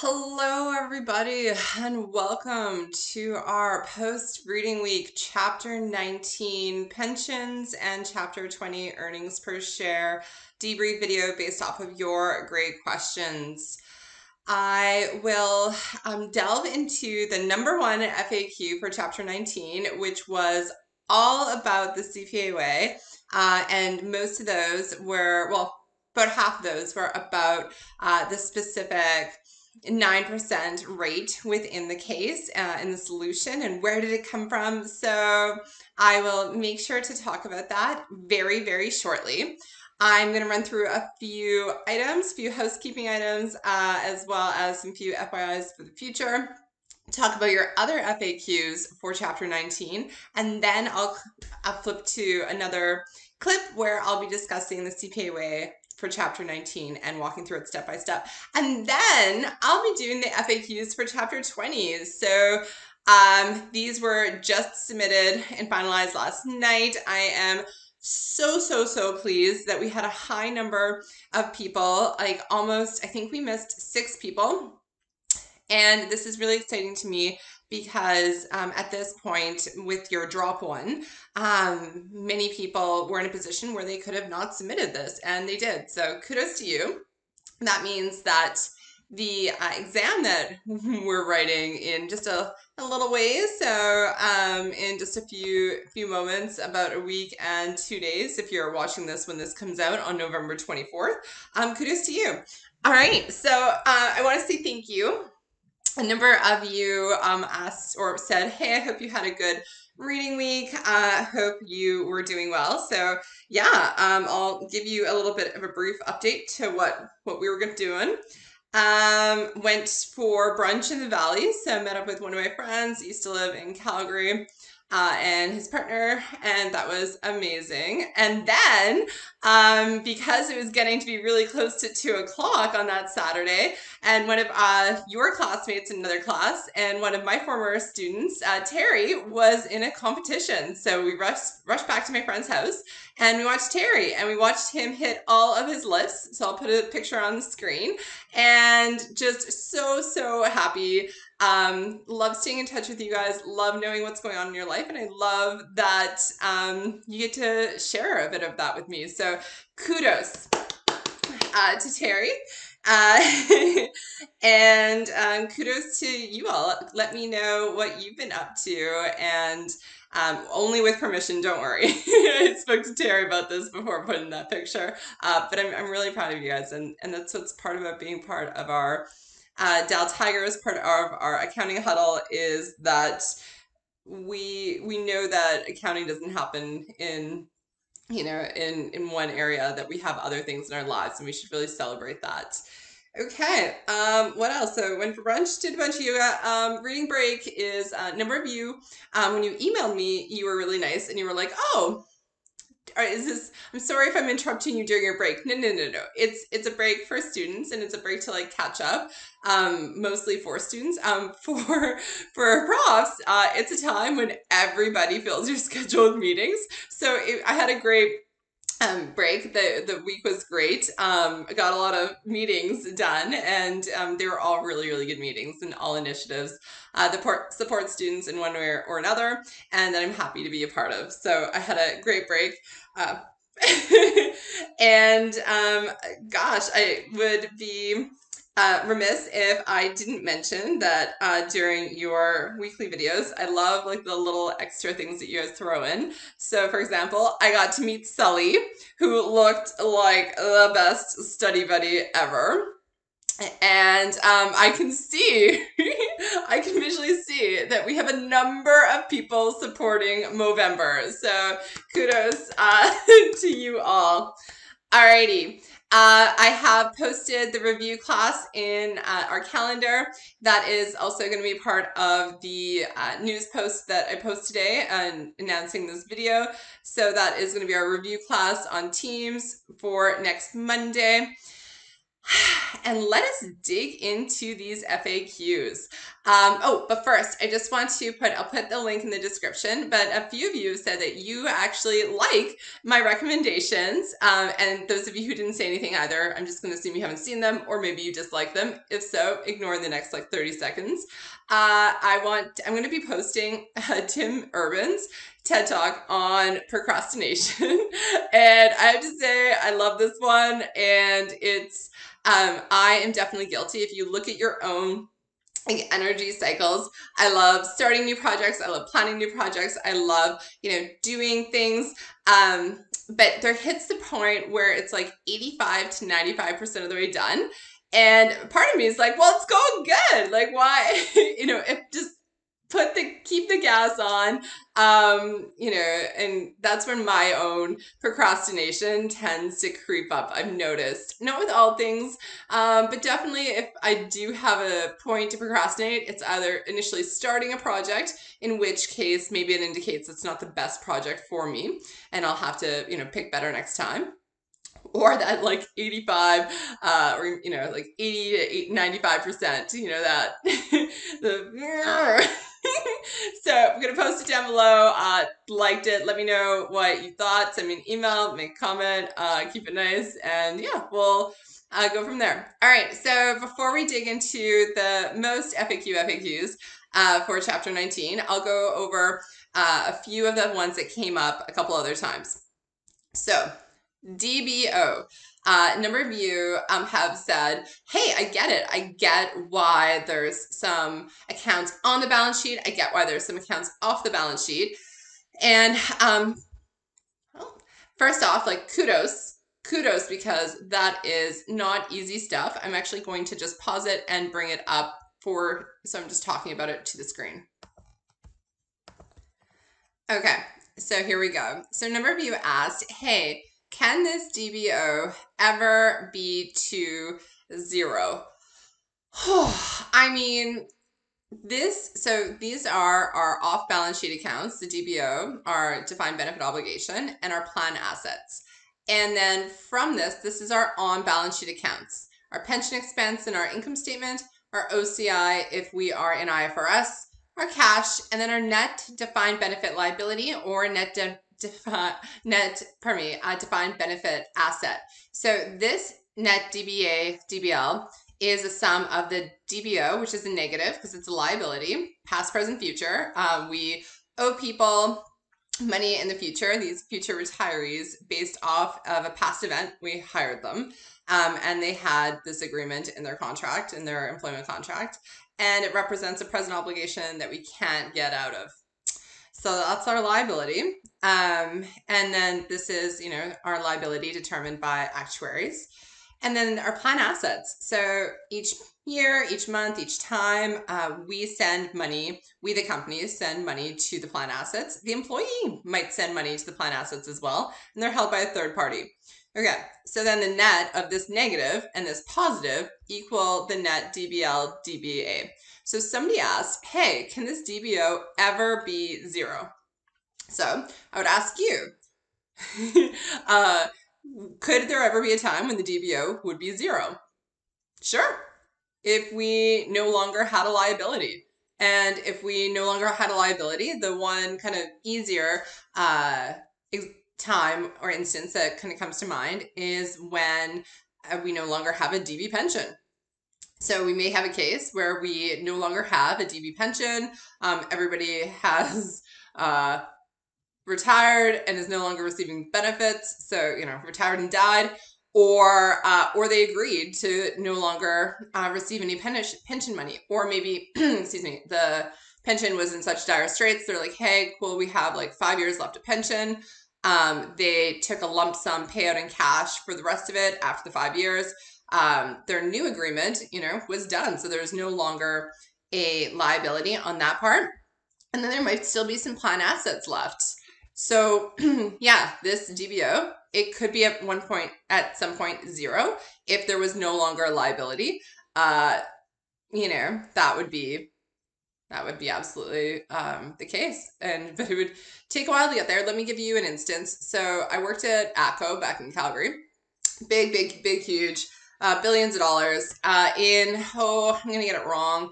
Hello, everybody, and welcome to our post reading week, chapter 19 pensions and chapter 20 earnings per share debrief video based off of your great questions. I will um, delve into the number one FAQ for chapter 19, which was all about the CPA way. Uh, and most of those were, well, about half of those were about uh, the specific 9% rate within the case uh, in the solution and where did it come from. So I will make sure to talk about that very, very shortly. I'm going to run through a few items, few housekeeping items, uh, as well as some few FYIs for the future. Talk about your other FAQs for chapter 19, and then I'll, I'll flip to another clip where I'll be discussing the CPA way for chapter 19 and walking through it step by step. And then I'll be doing the FAQs for chapter 20. So um, these were just submitted and finalized last night. I am so, so, so pleased that we had a high number of people, like almost, I think we missed six people. And this is really exciting to me because um, at this point with your drop one um, many people were in a position where they could have not submitted this and they did. So kudos to you. That means that the uh, exam that we're writing in just a, a little ways so um, in just a few few moments about a week and two days if you're watching this when this comes out on november 24th um, kudos to you. All right so uh, i want to say thank you a number of you um, asked or said, Hey, I hope you had a good reading week. I uh, hope you were doing well. So, yeah, um, I'll give you a little bit of a brief update to what, what we were doing. Um, went for brunch in the valley. So, met up with one of my friends, used to live in Calgary uh, and his partner, and that was amazing. And then, um, because it was getting to be really close to two o'clock on that Saturday, and one of uh, your classmates in another class, and one of my former students, uh, Terry, was in a competition. So we rushed rushed back to my friend's house, and we watched Terry, and we watched him hit all of his lifts. So I'll put a picture on the screen, and just so so happy um, love staying in touch with you guys. Love knowing what's going on in your life. And I love that um, you get to share a bit of that with me. So kudos uh, to Terry. Uh, and um, kudos to you all. Let me know what you've been up to and um, only with permission, don't worry. I spoke to Terry about this before putting that picture. Uh, but I'm, I'm really proud of you guys. And, and that's what's part about being part of our uh, Dal Tigers, part of our accounting huddle, is that we we know that accounting doesn't happen in you know in in one area that we have other things in our lives and we should really celebrate that. Okay um what else? So went for brunch did a bunch of yoga um reading break is a uh, number of you um when you emailed me you were really nice and you were like oh is this i'm sorry if i'm interrupting you during your break. No no no no. It's it's a break for students and it's a break to like catch up um mostly for students. Um for for profs uh it's a time when everybody fills your scheduled meetings. So it, i had a great um, break. The the week was great. Um, I got a lot of meetings done, and um, they were all really really good meetings and all initiatives uh, that support, support students in one way or another, and that I'm happy to be a part of. So I had a great break. Uh, and um, gosh, I would be uh, remiss if I didn't mention that uh, during your weekly videos, I love like the little extra things that you guys throw in. So, for example, I got to meet Sully, who looked like the best study buddy ever. And um, I can see, I can visually see that we have a number of people supporting Movember. So kudos uh, to you all. Alrighty. Uh, I have posted the review class in uh, our calendar. That is also going to be part of the uh, news post that I post today and announcing this video. So that is going to be our review class on Teams for next Monday. And let us dig into these FAQs. Um, oh, but first, I just want to put, I'll put the link in the description, but a few of you said that you actually like my recommendations. Um, and those of you who didn't say anything either, I'm just going to assume you haven't seen them or maybe you dislike them. If so, ignore the next like 30 seconds. Uh, I want, I'm going to be posting uh, Tim Urban's TED Talk on procrastination. and I have to say, I love this one. And it's, um, I am definitely guilty. If you look at your own like energy cycles. I love starting new projects. I love planning new projects. I love, you know, doing things. Um, but there hits the point where it's like 85 to 95% of the way done. And part of me is like, well, it's going good. Like, why? you know, if just put the keep the gas on um you know and that's when my own procrastination tends to creep up i've noticed. Not with all things um but definitely if i do have a point to procrastinate it's either initially starting a project in which case maybe it indicates it's not the best project for me and i'll have to you know pick better next time or that like 85 uh or you know like 80 to 95 percent you know that the so I'm gonna post it down below. Uh, liked it. Let me know what you thought. Send me an email, make a comment. Uh, keep it nice, and yeah, we'll uh, go from there. All right. So before we dig into the most FAQ FAQs uh, for chapter 19, I'll go over uh, a few of the ones that came up a couple other times. So DBO. Uh, number of you um, have said, hey, I get it. I get why there's some accounts on the balance sheet. I get why there's some accounts off the balance sheet. And um, well, first off, like kudos. Kudos because that is not easy stuff. I'm actually going to just pause it and bring it up for, so I'm just talking about it to the screen. Okay, so here we go. So a number of you asked, hey, can this DBO ever be to zero? I mean, this, so these are our off balance sheet accounts, the DBO, our defined benefit obligation, and our plan assets. And then from this, this is our on balance sheet accounts, our pension expense in our income statement, our OCI if we are in IFRS, our cash, and then our net defined benefit liability or net de defi- net, pardon me, uh, defined benefit asset. So this net DBA, DBL is a sum of the DBO, which is a negative because it's a liability, past, present, future. Um, we owe people money in the future, these future retirees, based off of a past event. We hired them. Um, and they had this agreement in their contract, in their employment contract, and it represents a present obligation that we can't get out of. So that's our liability. Um, and then this is, you know, our liability determined by actuaries. And then our plan assets. So each year, each month, each time, uh, we send money, we the company send money to the plan assets. The employee might send money to the plan assets as well, and they're held by a third party. Okay, so then the net of this negative and this positive equal the net DBL DBA. So somebody asked, hey, can this DBO ever be zero? So I would ask you, uh, could there ever be a time when the DBO would be zero? Sure. If we no longer had a liability. And if we no longer had a liability, the one kind of easier uh, time or instance that kind of comes to mind is when uh, we no longer have a DB pension. So we may have a case where we no longer have a DB pension. Um, everybody has uh, retired and is no longer receiving benefits. So you know, retired and died, or uh, or they agreed to no longer uh, receive any pension money, or maybe excuse me, the pension was in such dire straits. They're like, hey, cool, we have like five years left of pension. Um, they took a lump sum payout in cash for the rest of it after the five years um, their new agreement, you know, was done. So there's no longer a liability on that part. And then there might still be some plan assets left. So yeah, this DBO, it could be at one point, at some point zero, if there was no longer a liability. Uh, you know, that would be that would be absolutely um, the case. And but it would take a while to get there. Let me give you an instance. So I worked at ATCO back in Calgary. Big, big, big, huge uh, billions of dollars uh, in, oh, I'm going to get it wrong,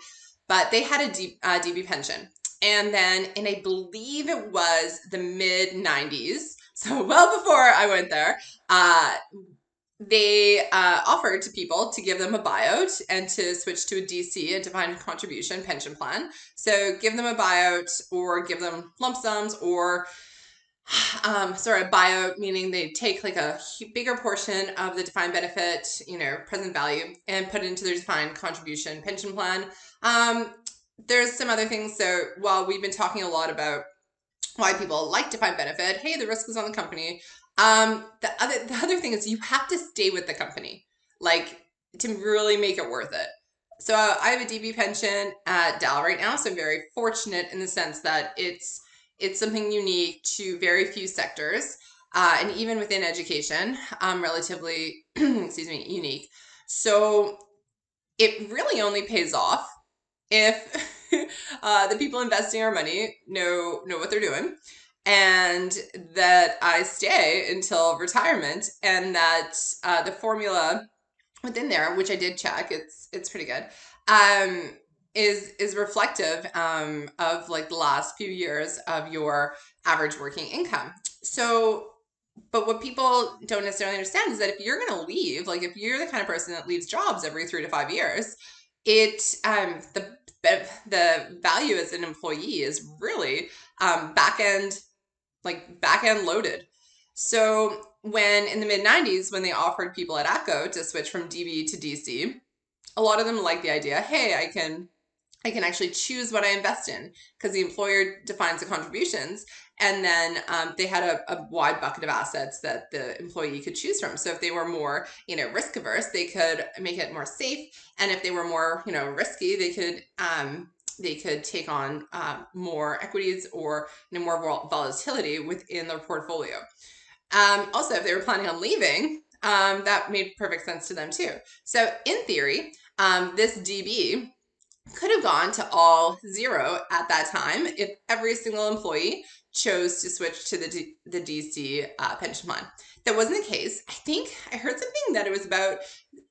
but they had a D, uh, DB pension. And then in, I believe it was the mid 90s, so well before I went there, uh, they uh, offered to people to give them a buyout and to switch to a DC, a defined contribution pension plan. So give them a buyout or give them lump sums or um, sorry, a buyout, meaning they take like a bigger portion of the defined benefit, you know, present value and put it into their defined contribution pension plan. Um, there's some other things. So while we've been talking a lot about why people like defined benefit, hey, the risk is on the company. Um, the other the other thing is you have to stay with the company, like to really make it worth it. So uh, I have a DB pension at Dal right now, so I'm very fortunate in the sense that it's it's something unique to very few sectors, uh, and even within education, um, relatively excuse me unique. So it really only pays off if uh, the people investing our money know know what they're doing and that I stay until retirement, and that uh, the formula within there, which I did check, it's it's pretty good, um, is is reflective um, of like the last few years of your average working income. So, but what people don't necessarily understand is that if you're going to leave, like if you're the kind of person that leaves jobs every three to five years, it um, the the value as an employee is really um, back end like back end loaded. So when in the mid 90s, when they offered people at ATCO to switch from DB to DC, a lot of them liked the idea, hey, I can I can actually choose what I invest in because the employer defines the contributions. And then um, they had a, a, wide bucket of assets that the employee could choose from. So if they were more, you know, risk averse, they could make it more safe. And if they were more, you know, risky, they could um, they could take on uh, more equities or you know, more volatility within their portfolio. Um, also, if they were planning on leaving, um, that made perfect sense to them too. So, in theory, um, this DB could have gone to all zero at that time if every single employee chose to switch to the, D- the DC uh, pension plan. That wasn't the case. I think I heard something that it was about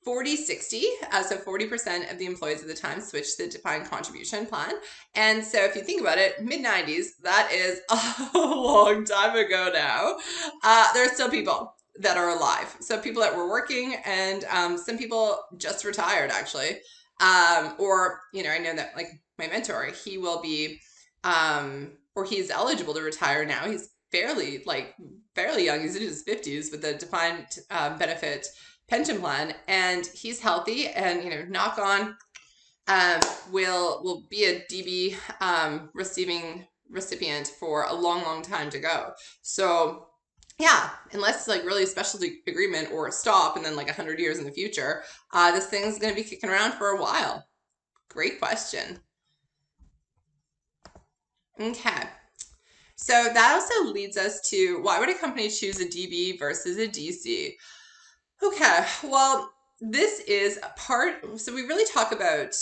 40 60. Uh, so 40% of the employees at the time switched to the defined contribution plan. And so if you think about it, mid 90s, that is a long time ago now. Uh, there are still people that are alive. So people that were working, and um, some people just retired actually. Um, or, you know, I know that like my mentor, he will be, um, or he's eligible to retire now. He's fairly, like, fairly young. He's in his 50s with a defined um, benefit pension plan and he's healthy and you know knock on um, will will be a db um, receiving recipient for a long long time to go so yeah unless it's like really a specialty agreement or a stop and then like 100 years in the future uh, this thing's going to be kicking around for a while great question okay so that also leads us to why would a company choose a db versus a dc Okay, well, this is a part. So we really talk about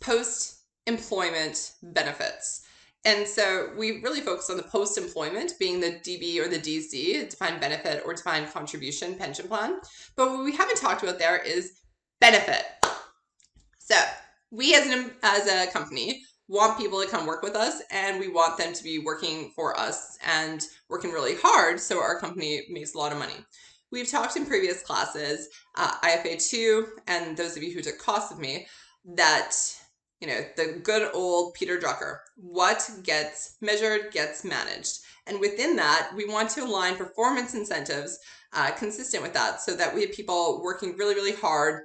post employment benefits. And so we really focus on the post employment being the DB or the DC, defined benefit or defined contribution pension plan. But what we haven't talked about there is benefit. So we as an as a company want people to come work with us and we want them to be working for us and working really hard so our company makes a lot of money. We've talked in previous classes, uh, IFA 2, and those of you who took costs with me, that, you know, the good old Peter Drucker, what gets measured gets managed. And within that, we want to align performance incentives uh, consistent with that so that we have people working really, really hard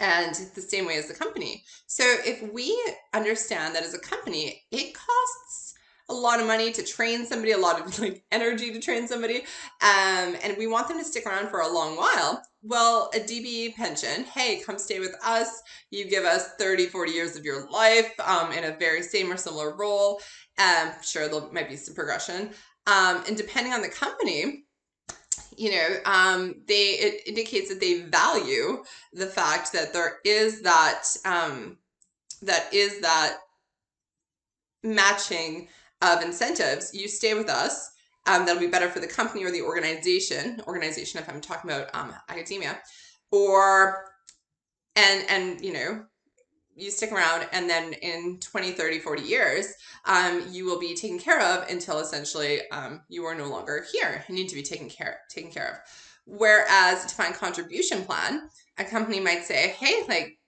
and the same way as the company. So if we understand that as a company, it costs a lot of money to train somebody, a lot of like energy to train somebody, um, and we want them to stick around for a long while. Well, a DB pension, hey, come stay with us. You give us 30, 40 years of your life um, in a very same or similar role. Um, sure, there might be some progression. Um, and depending on the company, you know, um, they it indicates that they value the fact that there is that um, that is that matching of incentives, you stay with us. Um, that'll be better for the company or the organization. Organization, if I'm talking about um, academia. or and and you know you stick around and then in 20 30 40 years um, you will be taken care of until essentially um, you are no longer here you need to be taken care taken care of whereas defined contribution plan a company might say hey like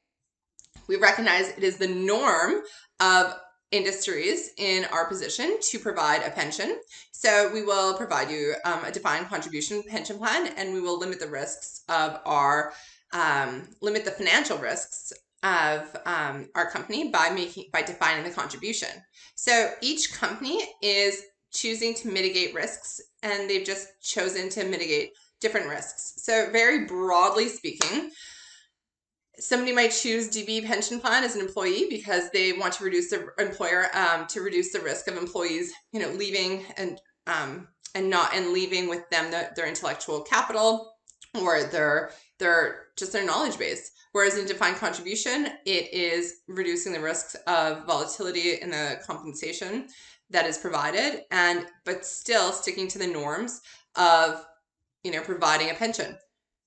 we recognize it is the norm of industries in our position to provide a pension. So we will provide you um, a defined contribution pension plan and we will limit the risks of our, um, limit the financial risks of um, our company by making, by defining the contribution. So each company is choosing to mitigate risks and they've just chosen to mitigate different risks. So very broadly speaking, somebody might choose DB pension plan as an employee because they want to reduce their employer um, to reduce the risk of employees, you know, leaving and um, and not and leaving with them the, their intellectual capital or their their just their knowledge base. Whereas in defined contribution, it is reducing the risks of volatility in the compensation that is provided, and but still sticking to the norms of you know providing a pension.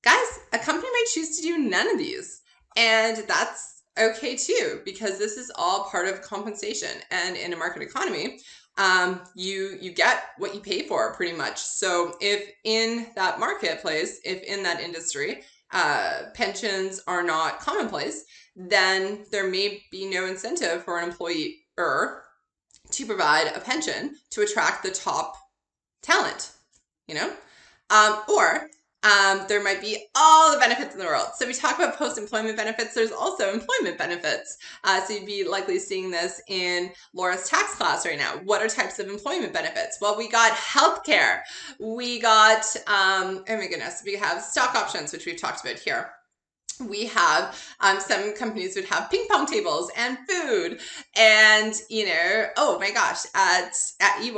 Guys, a company might choose to do none of these. And that's okay too, because this is all part of compensation. And in a market economy, um, you you get what you pay for pretty much. So if in that marketplace, if in that industry, uh, pensions are not commonplace, then there may be no incentive for an employer to provide a pension to attract the top talent, you know? Um, or um, there might be all the benefits in the world. So we talk about post-employment benefits. There's also employment benefits. Uh, so you'd be likely seeing this in Laura's tax class right now. What are types of employment benefits? Well, we got healthcare. We got, um, oh my goodness, we have stock options, which we've talked about here we have um, some companies would have ping pong tables and food and you know oh my gosh at at ey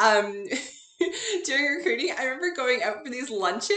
um during recruiting, I remember going out for these lunches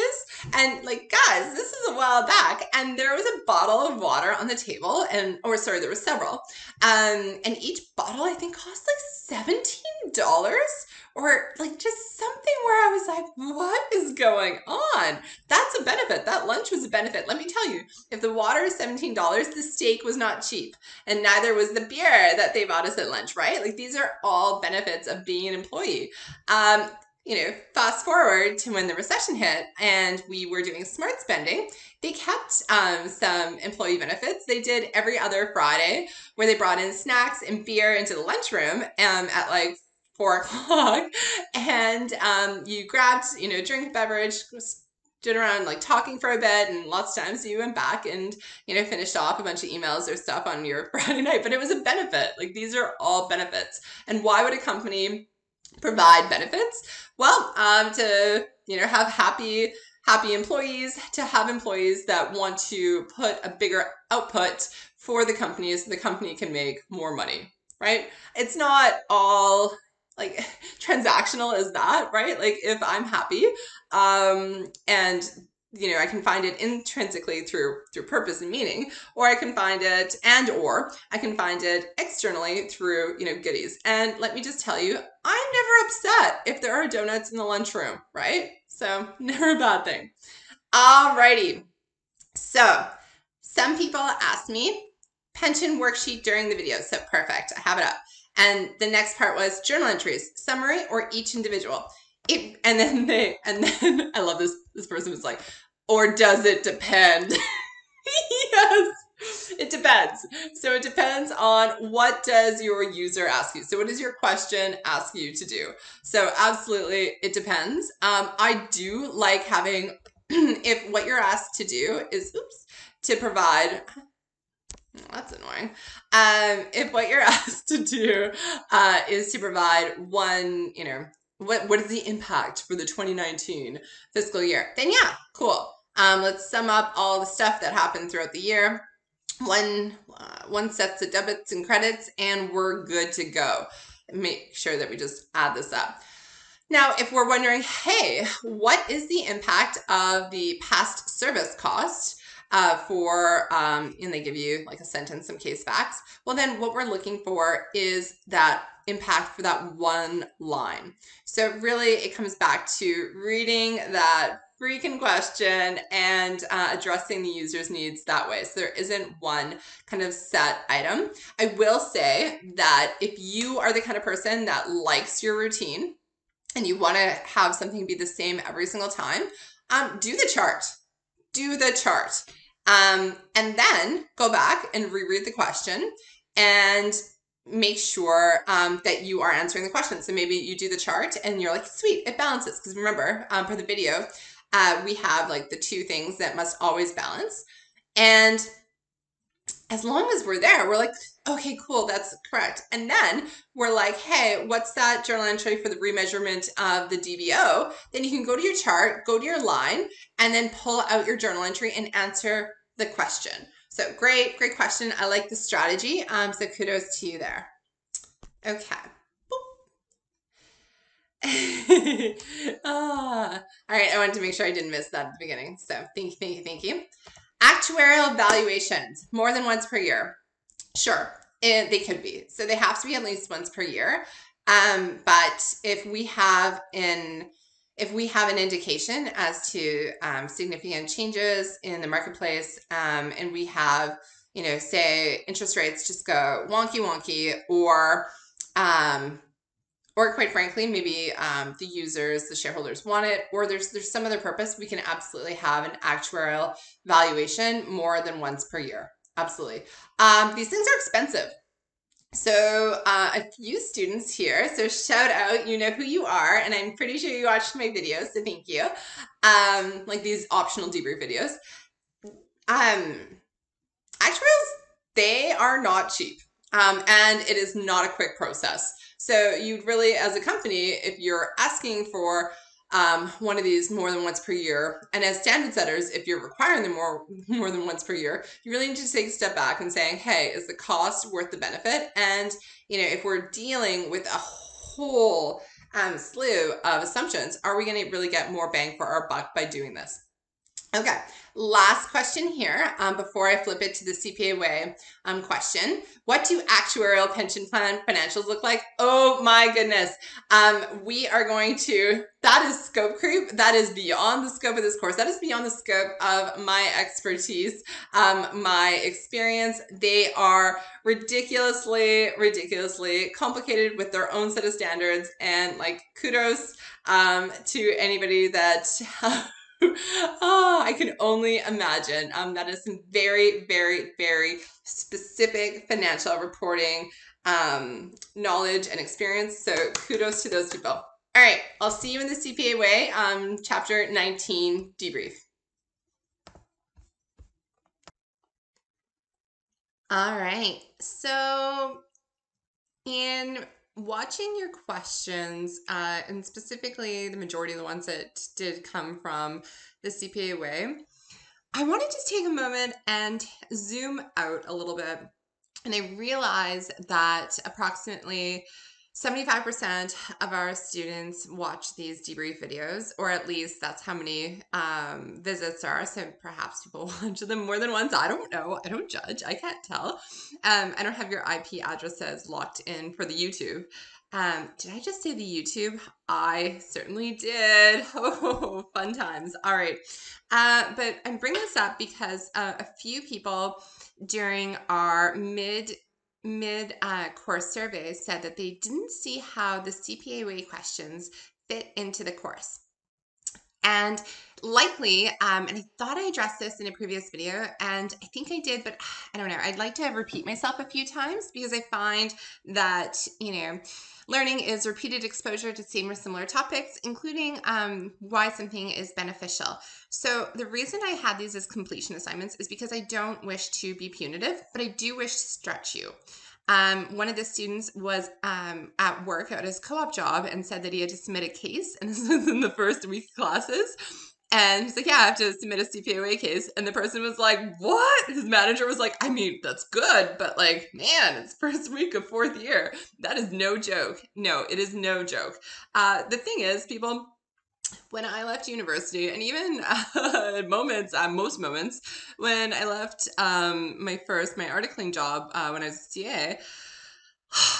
and like, guys, this is a while back, and there was a bottle of water on the table, and or sorry, there was several, um, and each bottle I think cost like seventeen dollars or like just something where I was like, what is going on? That's a benefit. That lunch was a benefit. Let me tell you, if the water is $17, the steak was not cheap. And neither was the beer that they bought us at lunch, right? Like these are all benefits of being an employee. Um, you know, fast forward to when the recession hit and we were doing smart spending, they kept um, some employee benefits. They did every other Friday where they brought in snacks and beer into the lunchroom um, at like four o'clock. And um, you grabbed, you know, drink, beverage, stood around like talking for a bit and lots of times you went back and you know finished off a bunch of emails or stuff on your friday night but it was a benefit like these are all benefits and why would a company provide benefits? Well, um, to you know have happy happy employees, to have employees that want to put a bigger output for the company so the company can make more money, right? It's not all like transactional as that, right? Like if I'm happy um, and you know i can find it intrinsically through through purpose and meaning or i can find it and or i can find it externally through you know goodies. And let me just tell you i'm never upset if there are donuts in the lunchroom right? So never a bad thing. Alrighty. So some people asked me pension worksheet during the video. So perfect. I have it up. And the next part was journal entries summary or each individual. It, and then they and then I love this this person was like, or does it depend? yes. It depends. So it depends on what does your user ask you. So what does your question ask you to do? So absolutely, it depends. Um, I do like having, if what you're asked to do is, oops, to provide that's annoying. Um, if what you're asked to do uh, is to provide one, you know, what what is the impact for the 2019 fiscal year? Then yeah, cool. Um, let's sum up all the stuff that happened throughout the year. One, uh, one sets of debits and credits, and we're good to go. Make sure that we just add this up. Now, if we're wondering, hey, what is the impact of the past service cost uh, for, um, and they give you like a sentence, some case facts, well, then what we're looking for is that impact for that one line. So really it comes back to reading that freaking question and uh, addressing the user's needs that way. So there isn't one kind of set item. I will say that if you are the kind of person that likes your routine and you want to have something be the same every single time, um, do the chart. Do the chart. Um, and then go back and reread the question and make sure um, that you are answering the question. So maybe you do the chart and you're like, sweet, it balances. Because remember, um, for the video, uh, we have like the two things that must always balance. And as long as we're there, we're like, okay, cool, that's correct. And then we're like, hey, what's that journal entry for the remeasurement of the DBO? Then you can go to your chart, go to your line, and then pull out your journal entry and answer the question. So great, great question. I like the strategy. Um, so kudos to you there. Okay. ah, all right, I wanted to make sure I didn't miss that at the beginning. So thank you, thank you, thank you. Actuarial valuations, more than once per year. Sure, it, they could be. So they have to be at least once per year. Um, but if we have in if we have an indication as to um, significant changes in the marketplace um, and we have, you know, say interest rates just go wonky wonky or, um, or quite frankly, maybe um, the users, the shareholders want it, or there's there's some other purpose, we can absolutely have an actuarial valuation more than once per year. Absolutely. Um, these things are expensive. So uh, a few students here. So shout out, you know who you are, and I'm pretty sure you watched my videos, so thank you. Um, like these optional debrief videos. Um, actuals, they are not cheap, um, and it is not a quick process. So you'd really, as a company, if you're asking for um, one of these more than once per year. And as standard setters, if you're requiring them more more than once per year, you really need to take a step back and saying, hey, is the cost worth the benefit? And you know, if we're dealing with a whole um, slew of assumptions, are we going to really get more bang for our buck by doing this? Okay, last question here um, before I flip it to the CPA way um, question. What do actuarial pension plan financials look like? Oh my goodness. Um, we are going to, that is scope creep. That is beyond the scope of this course. That is beyond the scope of my expertise, um, my experience. They are ridiculously, ridiculously complicated with their own set of standards and like kudos um, to anybody that oh, I can only imagine. Um, that is some very, very, very specific financial reporting um, knowledge and experience. So kudos to those people. All right, I'll see you in the CPA way, um, chapter 19 debrief. All right, so in watching your questions, uh, and specifically the majority of the ones that did come from the CPA way, I wanted to take a moment and zoom out a little bit. And I realized that approximately 75% of our students watch these debrief videos, or at least that's how many um, visits are. So perhaps people watch them more than once. I don't know. I don't judge. I can't tell. Um, I don't have your IP addresses locked in for the YouTube. Um, did I just say the YouTube? I certainly did. Oh, fun times. All right. Uh, but I'm bringing this up because uh, a few people during our mid mid uh, course survey said that they didn't see how the CPA questions fit into the course. And likely, um, and I thought I addressed this in a previous video, and I think I did, but I don't know. I'd like to repeat myself a few times because I find that, you know, learning is repeated exposure to same or similar topics, including um, why something is beneficial. So the reason I had these as completion assignments is because I don't wish to be punitive, but I do wish to stretch you. Um, one of the students was um, at work at his co-op job and said that he had to submit a case, and this was in the first week of classes. And he's like, Yeah, I have to submit a CPA case. And the person was like, What? His manager was like, I mean, that's good, but like, man, it's first week of fourth year. That is no joke. No, it is no joke. Uh, the thing is, people, when I left university, and even uh, moments, uh, most moments, when I left um, my first, my articling job uh, when I was a CA,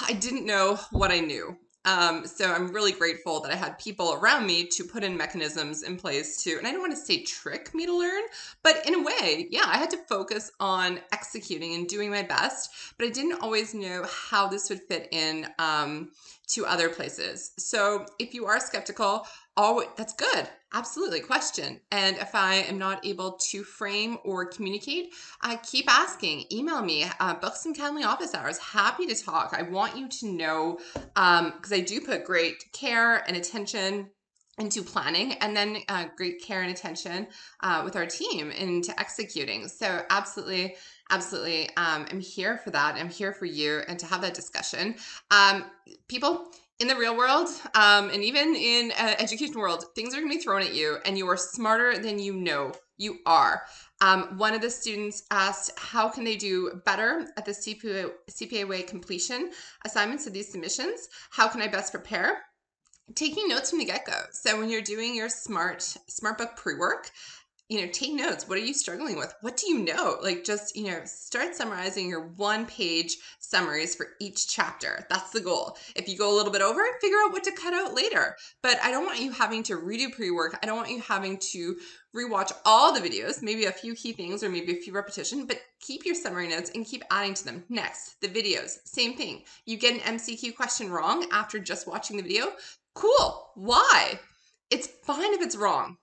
I didn't know what I knew. Um, so I'm really grateful that I had people around me to put in mechanisms in place to, and I don't want to say trick me to learn, but in a way, yeah, I had to focus on executing and doing my best, but I didn't always know how this would fit in um, to other places. So if you are skeptical, always that's good. Absolutely question. And if i am not able to frame or communicate i keep asking. Email me uh, book some calendly office hours. Happy to talk. I want you to know because um, i do put great care and attention into planning and then uh, great care and attention uh, with our team into executing. So absolutely absolutely um, i'm here for that. I'm here for you and to have that discussion. Um, people in the real world um, and even in uh, education world things are going to be thrown at you and you are smarter than you know you are. Um, one of the students asked how can they do better at the cpa, CPA way completion assignments of these submissions? How can i best prepare? Taking notes from the get-go. So when you're doing your smart smart book pre-work you know, take notes. What are you struggling with? What do you know? Like, just, you know, start summarizing your one page summaries for each chapter. That's the goal. If you go a little bit over, figure out what to cut out later. But I don't want you having to redo pre work. I don't want you having to rewatch all the videos, maybe a few key things or maybe a few repetition, but keep your summary notes and keep adding to them. Next, the videos, same thing. You get an MCQ question wrong after just watching the video. Cool. Why? It's fine if it's wrong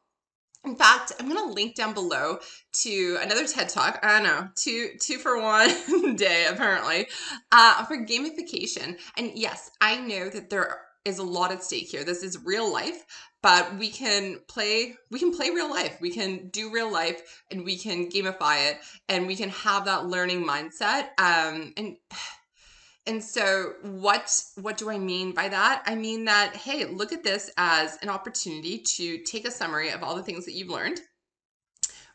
in fact, I'm going to link down below to another TED Talk. I don't know, two two for one day apparently uh, for gamification. And yes, I know that there is a lot at stake here. This is real life, but we can play we can play real life. We can do real life, and we can gamify it, and we can have that learning mindset. Um, and and so what what do I mean by that? I mean that hey, look at this as an opportunity to take a summary of all the things that you've learned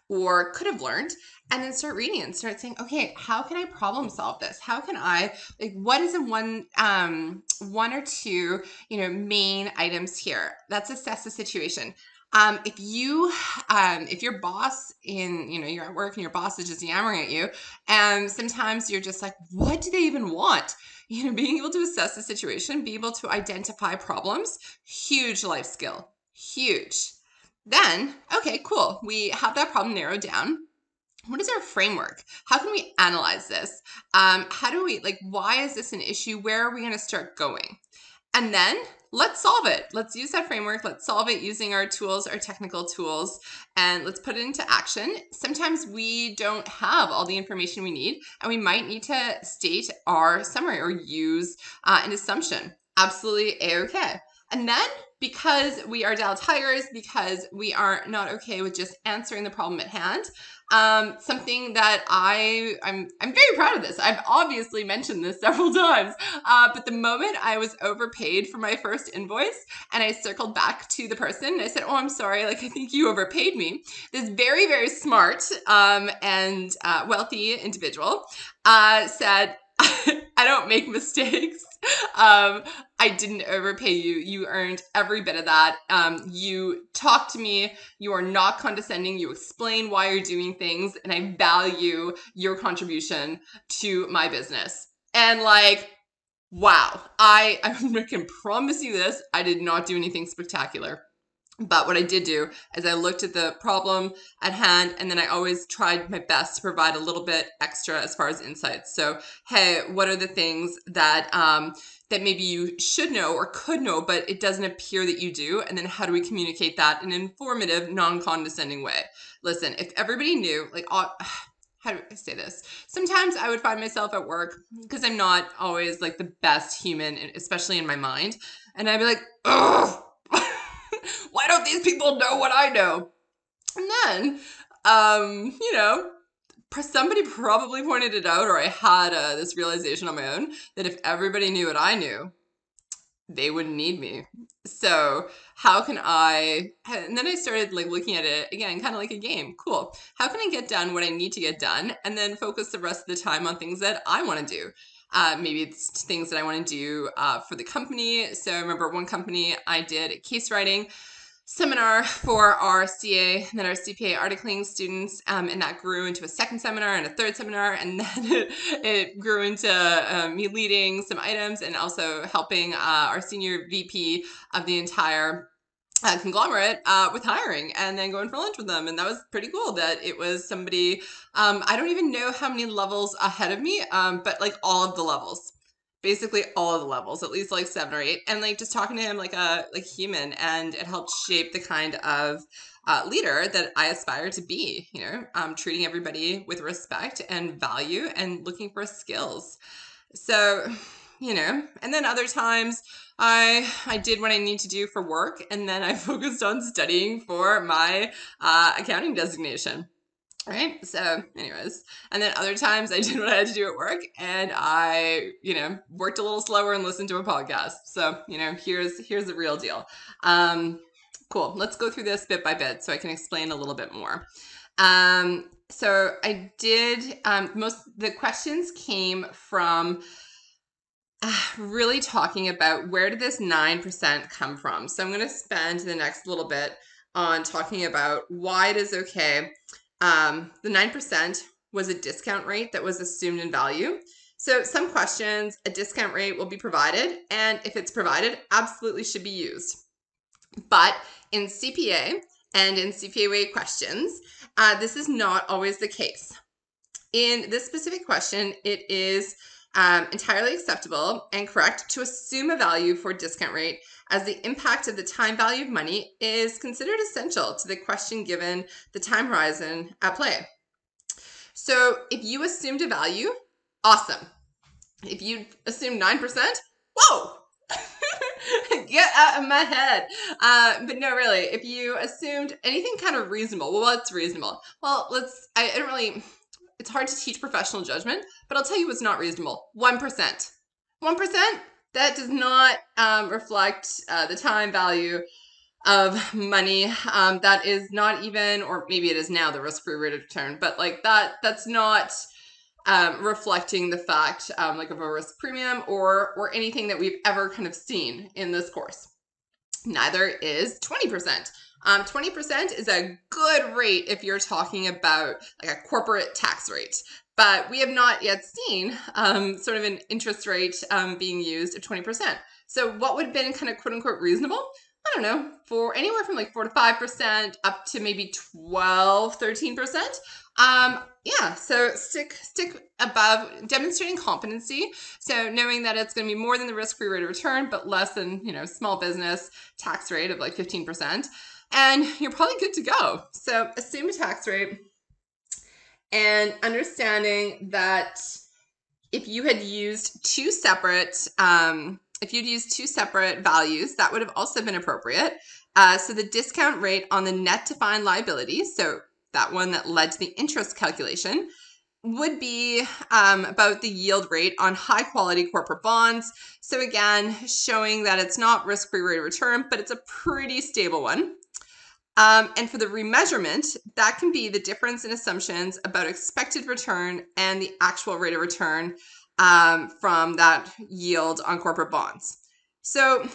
or could have learned and then start reading and start saying okay how can i problem solve this? How can i like what is in one um one or two you know main items here? Let's assess the situation um, if you, um, if your boss in, you know, you're at work and your boss is just yammering at you, and sometimes you're just like, what do they even want? You know, being able to assess the situation, be able to identify problems, huge life skill, huge. Then, okay, cool. We have that problem narrowed down what is our framework? How can we analyze this? Um, how do we, like, why is this an issue? Where are we going to start going? And then let's solve it. Let's use that framework. Let's solve it using our tools, our technical tools, and let's put it into action. Sometimes we don't have all the information we need, and we might need to state our summary or use uh, an assumption. Absolutely a-okay. And then because we are Dal Tigers, because we are not okay with just answering the problem at hand, um, something that I I'm I'm very proud of this. I've obviously mentioned this several times, uh, but the moment I was overpaid for my first invoice, and I circled back to the person, I said, "Oh, I'm sorry. Like I think you overpaid me." This very very smart um, and uh, wealthy individual uh, said. I don't make mistakes. Um, I didn't overpay you. You earned every bit of that. Um, you talk to me. You are not condescending. You explain why you're doing things, and I value your contribution to my business. And like, wow, I I can promise you this. I did not do anything spectacular. But what I did do is I looked at the problem at hand and then I always tried my best to provide a little bit extra as far as insights. So, hey, what are the things that um, that maybe you should know or could know, but it doesn't appear that you do? And then how do we communicate that in an informative, non-condescending way? Listen, if everybody knew, like, how do I say this? Sometimes I would find myself at work because I'm not always like the best human, especially in my mind, and I'd be like, why don't these people know what I know? And then, um, you know, somebody probably pointed it out, or I had uh, this realization on my own that if everybody knew what I knew, they wouldn't need me. So how can I? And then I started like looking at it again, kind of like a game. Cool. How can I get done what I need to get done, and then focus the rest of the time on things that I want to do? Uh, maybe it's things that I want to do uh, for the company. So I remember one company I did case writing seminar for our CA and then our CPA articling students, um, and that grew into a second seminar and a third seminar, and then it, it grew into um, me leading some items and also helping uh, our senior VP of the entire uh, conglomerate uh, with hiring and then going for lunch with them. And that was pretty cool that it was somebody, um, I don't even know how many levels ahead of me, um, but like all of the levels basically all of the levels, at least like seven or eight, and like just talking to him like a like human, and it helped shape the kind of uh, leader that I aspire to be. You know, um, treating everybody with respect and value, and looking for skills. So, you know, and then other times I I did what I need to do for work, and then I focused on studying for my uh, accounting designation right? So anyways and then other times i did what i had to do at work and i you know worked a little slower and listened to a podcast. So you know here's here's the real deal. Um cool. Let's go through this bit by bit so i can explain a little bit more. Um so i did um most the questions came from really talking about where did this 9% come from so i'm going to spend the next little bit on talking about why it is okay um, the 9% was a discount rate that was assumed in value. So, some questions, a discount rate will be provided, and if it's provided, absolutely should be used. But in CPA and in CPA questions, uh, this is not always the case. In this specific question, it is um, entirely acceptable and correct to assume a value for discount rate as the impact of the time value of money is considered essential to the question given the time horizon at play. So if you assumed a value, awesome. If you assume 9%, whoa, get out of my head. Uh, but no, really, if you assumed anything kind of reasonable, well, what's reasonable? Well, let's, I, I don't really, it's hard to teach professional judgment, but I'll tell you what's not reasonable 1%. 1%? That does not um, reflect uh, the time value of money. Um, that is not even, or maybe it is now, the risk-free rate of return. But like that, that's not um, reflecting the fact um, like of a risk premium or or anything that we've ever kind of seen in this course. Neither is 20%. Um, 20% is a good rate if you're talking about like a corporate tax rate. But we have not yet seen um, sort of an interest rate um, being used of 20%. So what would have been kind of quote unquote reasonable? I don't know, for anywhere from like 4 to 5% up to maybe 12, 13%. Um, yeah, so stick stick above demonstrating competency. So knowing that it's going to be more than the risk-free rate of return, but less than, you know, small business tax rate of like 15% and you're probably good to go. So assume a tax rate and understanding that if you had used two separate, um, if you'd used two separate values, that would have also been appropriate. Uh, so the discount rate on the net defined liability, so that one that led to the interest calculation, would be um, about the yield rate on high quality corporate bonds. So again, showing that it's not risk free rate of return, but it's a pretty stable one. Um, and for the remeasurement, that can be the difference in assumptions about expected return and the actual rate of return um, from that yield on corporate bonds. So,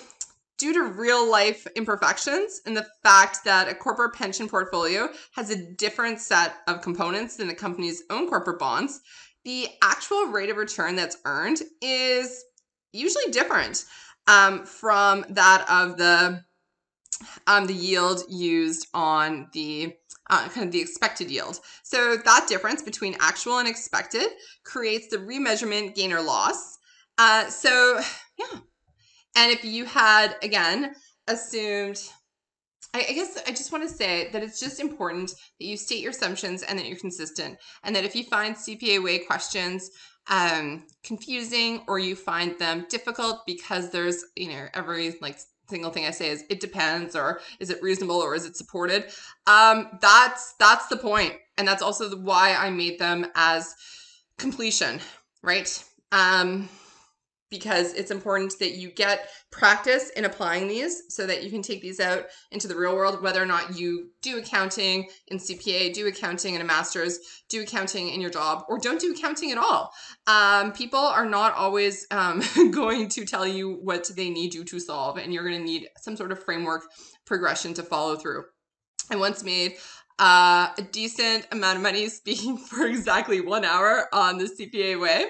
due to real life imperfections and the fact that a corporate pension portfolio has a different set of components than a company's own corporate bonds, the actual rate of return that's earned is usually different um, from that of the um, the yield used on the uh, kind of the expected yield. So that difference between actual and expected creates the remeasurement gain or loss. Uh, so yeah, and if you had again assumed, I, I guess I just want to say that it's just important that you state your assumptions and that you're consistent, and that if you find CPA way questions um confusing or you find them difficult because there's you know every like single thing I say is it depends or is it reasonable or is it supported? Um, that's that's the point, and that's also the, why I made them as completion, right? Um, because it's important that you get practice in applying these so that you can take these out into the real world, whether or not you do accounting in CPA, do accounting in a master's, do accounting in your job, or don't do accounting at all. Um, people are not always um, going to tell you what they need you to solve, and you're going to need some sort of framework progression to follow through. I once made uh, a decent amount of money speaking for exactly one hour on the CPA way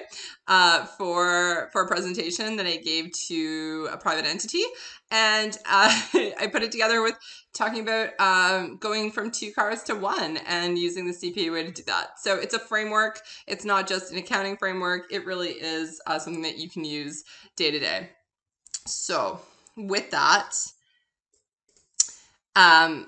uh, for for a presentation that I gave to a private entity, and uh, I put it together with talking about um, going from two cars to one and using the CPA way to do that. So it's a framework. It's not just an accounting framework. It really is uh, something that you can use day to day. So with that. Um,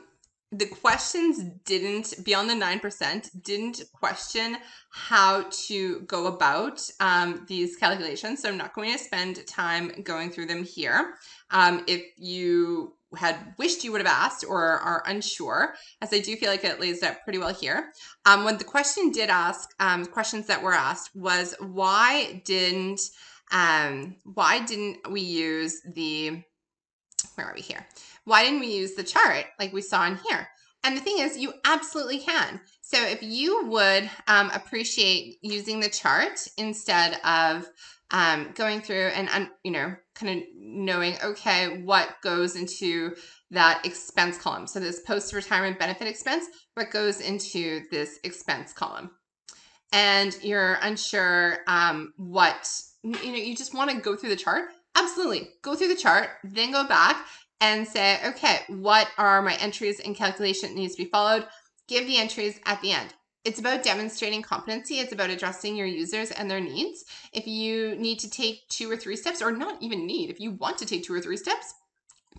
the questions didn't beyond the 9% didn't question how to go about um, these calculations. So i'm not going to spend time going through them here. Um, if you had wished you would have asked or are unsure as i do feel like it lays out pretty well here. Um, what the question did ask um, questions that were asked was why didn't um, why didn't we use the where are we here why didn't we use the chart like we saw in here? And the thing is, you absolutely can. So if you would um, appreciate using the chart instead of um, going through and, you know, kind of knowing, okay, what goes into that expense column. So this post-retirement benefit expense, what goes into this expense column. And you're unsure um, what, you know, you just want to go through the chart. Absolutely. Go through the chart, then go back and say, okay, what are my entries and calculation needs to be followed? Give the entries at the end. It's about demonstrating competency. It's about addressing your users and their needs. If you need to take two or three steps, or not even need, if you want to take two or three steps,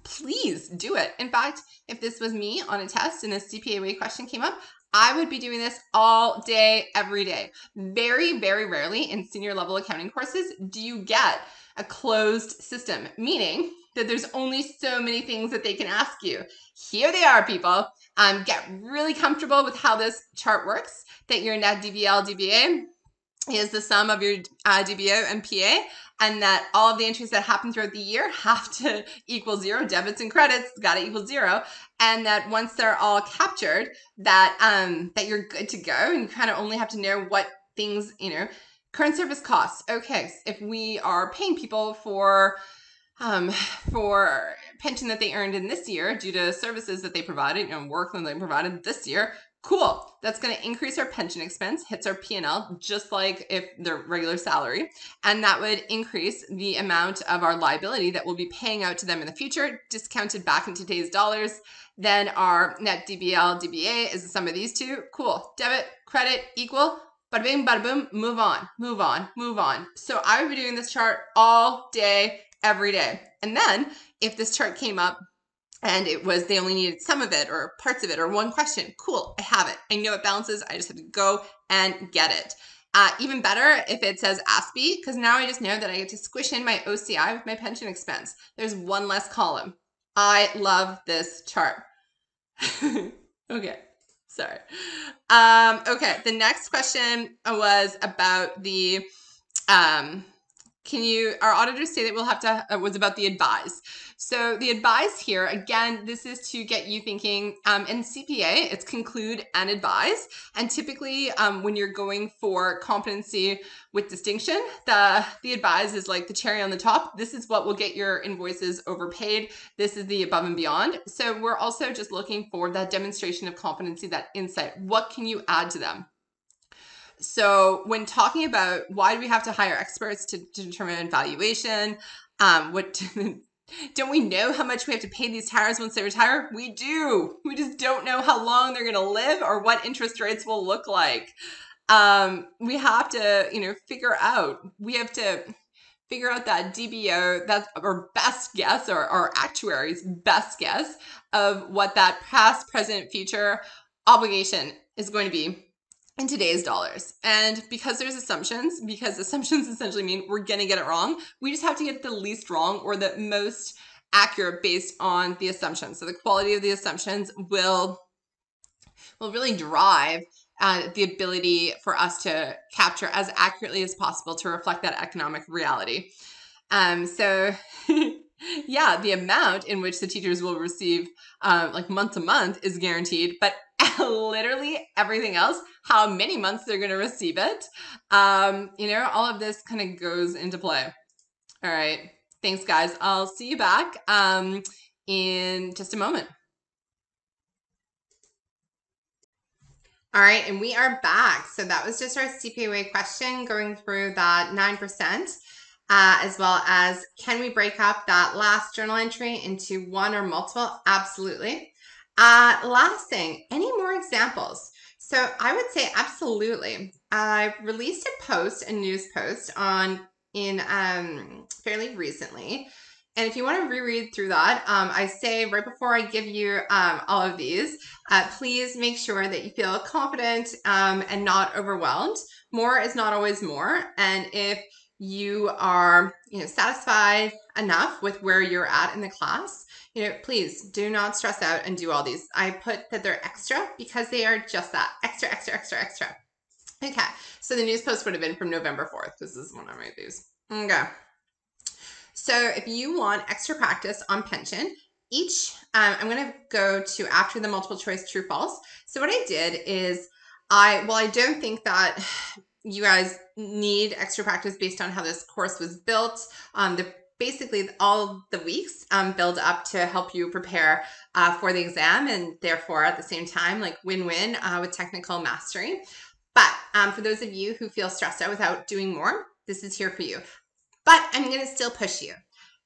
please do it. In fact, if this was me on a test and a CPA way question came up, I would be doing this all day, every day. Very, very rarely in senior level accounting courses do you get a closed system, meaning that there's only so many things that they can ask you. Here they are, people. Um, get really comfortable with how this chart works, that your net DBL DBA is the sum of your uh, DBO and PA, and that all of the entries that happen throughout the year have to equal zero. Debits and credits got to equal zero, and that once they're all captured, that um, that you're good to go, and you kind of only have to know what things you know. Current service costs. Okay, if we are paying people for um, for pension that they earned in this year due to services that they provided, and work that they provided this year. Cool. That's going to increase our pension expense, hits our P&L just like if their regular salary, and that would increase the amount of our liability that we'll be paying out to them in the future, discounted back in today's dollars. Then our net DBL DBA is the sum of these two. Cool. Debit, credit, equal. Bada bing, bada boom. Move on, move on, move on. So I would be doing this chart all day, every day. And then if this chart came up and it was they only needed some of it or parts of it or one question, cool, I have it. I know it balances. I just have to go and get it. Uh, even better if it says ASPE, because now I just know that I get to squish in my OCI with my pension expense. There's one less column. I love this chart. okay, sorry. Um, okay, the next question was about the um, can you, our auditors say that we'll have to, uh, was about the advise. So the advise here, again, this is to get you thinking, um, in CPA, it's conclude and advise. And typically um, when you're going for competency with distinction, the, the advise is like the cherry on the top. This is what will get your invoices overpaid. This is the above and beyond. So we're also just looking for that demonstration of competency, that insight. What can you add to them? So when talking about why do we have to hire experts to, to determine valuation, um, what don't we know how much we have to pay these tires once they retire? We do. We just don't know how long they're going to live or what interest rates will look like. Um, we have to, you know, figure out. We have to figure out that DBO, that's our best guess or our actuary's best guess of what that past, present, future obligation is going to be in today's dollars. And because there's assumptions, because assumptions essentially mean we're going to get it wrong, we just have to get the least wrong or the most accurate based on the assumptions. So the quality of the assumptions will will really drive uh, the ability for us to capture as accurately as possible to reflect that economic reality. Um, so yeah, the amount in which the teachers will receive, uh, like month to month, is guaranteed, but literally everything else, how many months they're going to receive it, um, you know, all of this kind of goes into play. All right. Thanks, guys. I'll see you back um, in just a moment. All right, and we are back. So that was just our CPA question going through that 9% uh, as well as can we break up that last journal entry into one or multiple? Absolutely. Uh, last thing, any more examples? So I would say absolutely. I released a post, a news post on in um, fairly recently. And if you want to reread through that, um, I say right before I give you um, all of these, uh, please make sure that you feel confident um, and not overwhelmed. More is not always more. And if you are you know satisfied enough with where you're at in the class you know please do not stress out and do all these. I put that they're extra because they are just that extra extra extra extra. Okay so the news post would have been from november 4th this is when i made these okay. So if you want extra practice on pension each um, i'm going to go to after the multiple choice true false. So what i did is i well i don't think that you guys need extra practice based on how this course was built. Um, the basically all the weeks um, build up to help you prepare uh, for the exam and therefore at the same time like win-win uh, with technical mastery. But um, for those of you who feel stressed out without doing more this is here for you. But i'm going to still push you.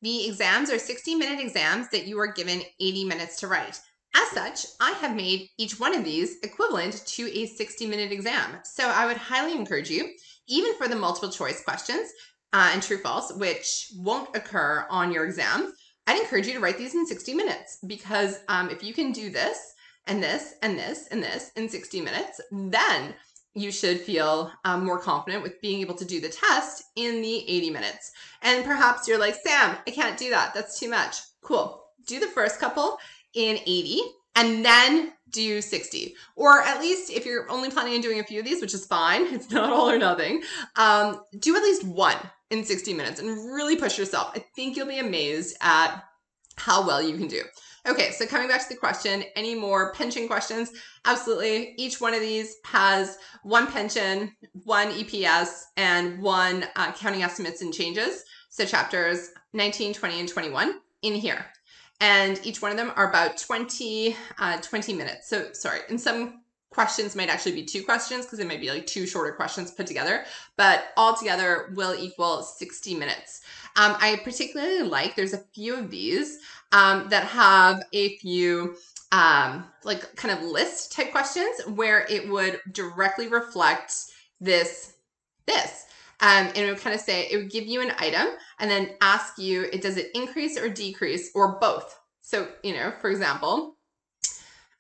The exams are 60 minute exams that you are given 80 minutes to write. As such, I have made each one of these equivalent to a 60 minute exam. So I would highly encourage you, even for the multiple choice questions uh, and true false, which won't occur on your exam, I'd encourage you to write these in 60 minutes because um, if you can do this and this and this and this in 60 minutes, then you should feel um, more confident with being able to do the test in the 80 minutes. And perhaps you're like, Sam, I can't do that. That's too much. Cool. Do the first couple in 80 and then do 60 or at least if you're only planning on doing a few of these which is fine it's not all or nothing um, do at least one in 60 minutes and really push yourself. I think you'll be amazed at how well you can do. Okay so coming back to the question any more pension questions? Absolutely. Each one of these has one pension one eps and one uh, counting estimates and changes. So chapters 19 20 and 21 in here. And each one of them are about 20, uh, 20 minutes. So sorry, in some questions might actually be two questions because it might be like two shorter questions put together, but all together will equal 60 minutes. Um, I particularly like, there's a few of these um, that have a few um, like kind of list type questions where it would directly reflect this, this. Um, and it would kind of say, it would give you an item and then ask you, it does it increase or decrease or both? So, you know, for example,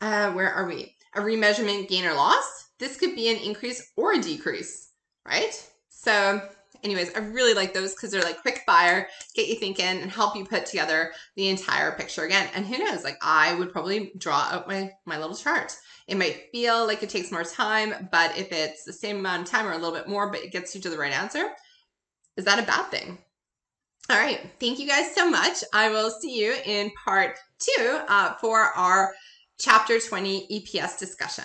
uh, where are we? A remeasurement gain or loss. This could be an increase or a decrease, right? So anyways, I really like those because they're like quick fire, get you thinking and help you put together the entire picture again. And who knows, like I would probably draw out my, my little chart. It might feel like it takes more time, but if it's the same amount of time or a little bit more, but it gets you to the right answer, is that a bad thing? All right. Thank you guys so much. I will see you in part two uh, for our chapter 20 EPS discussion.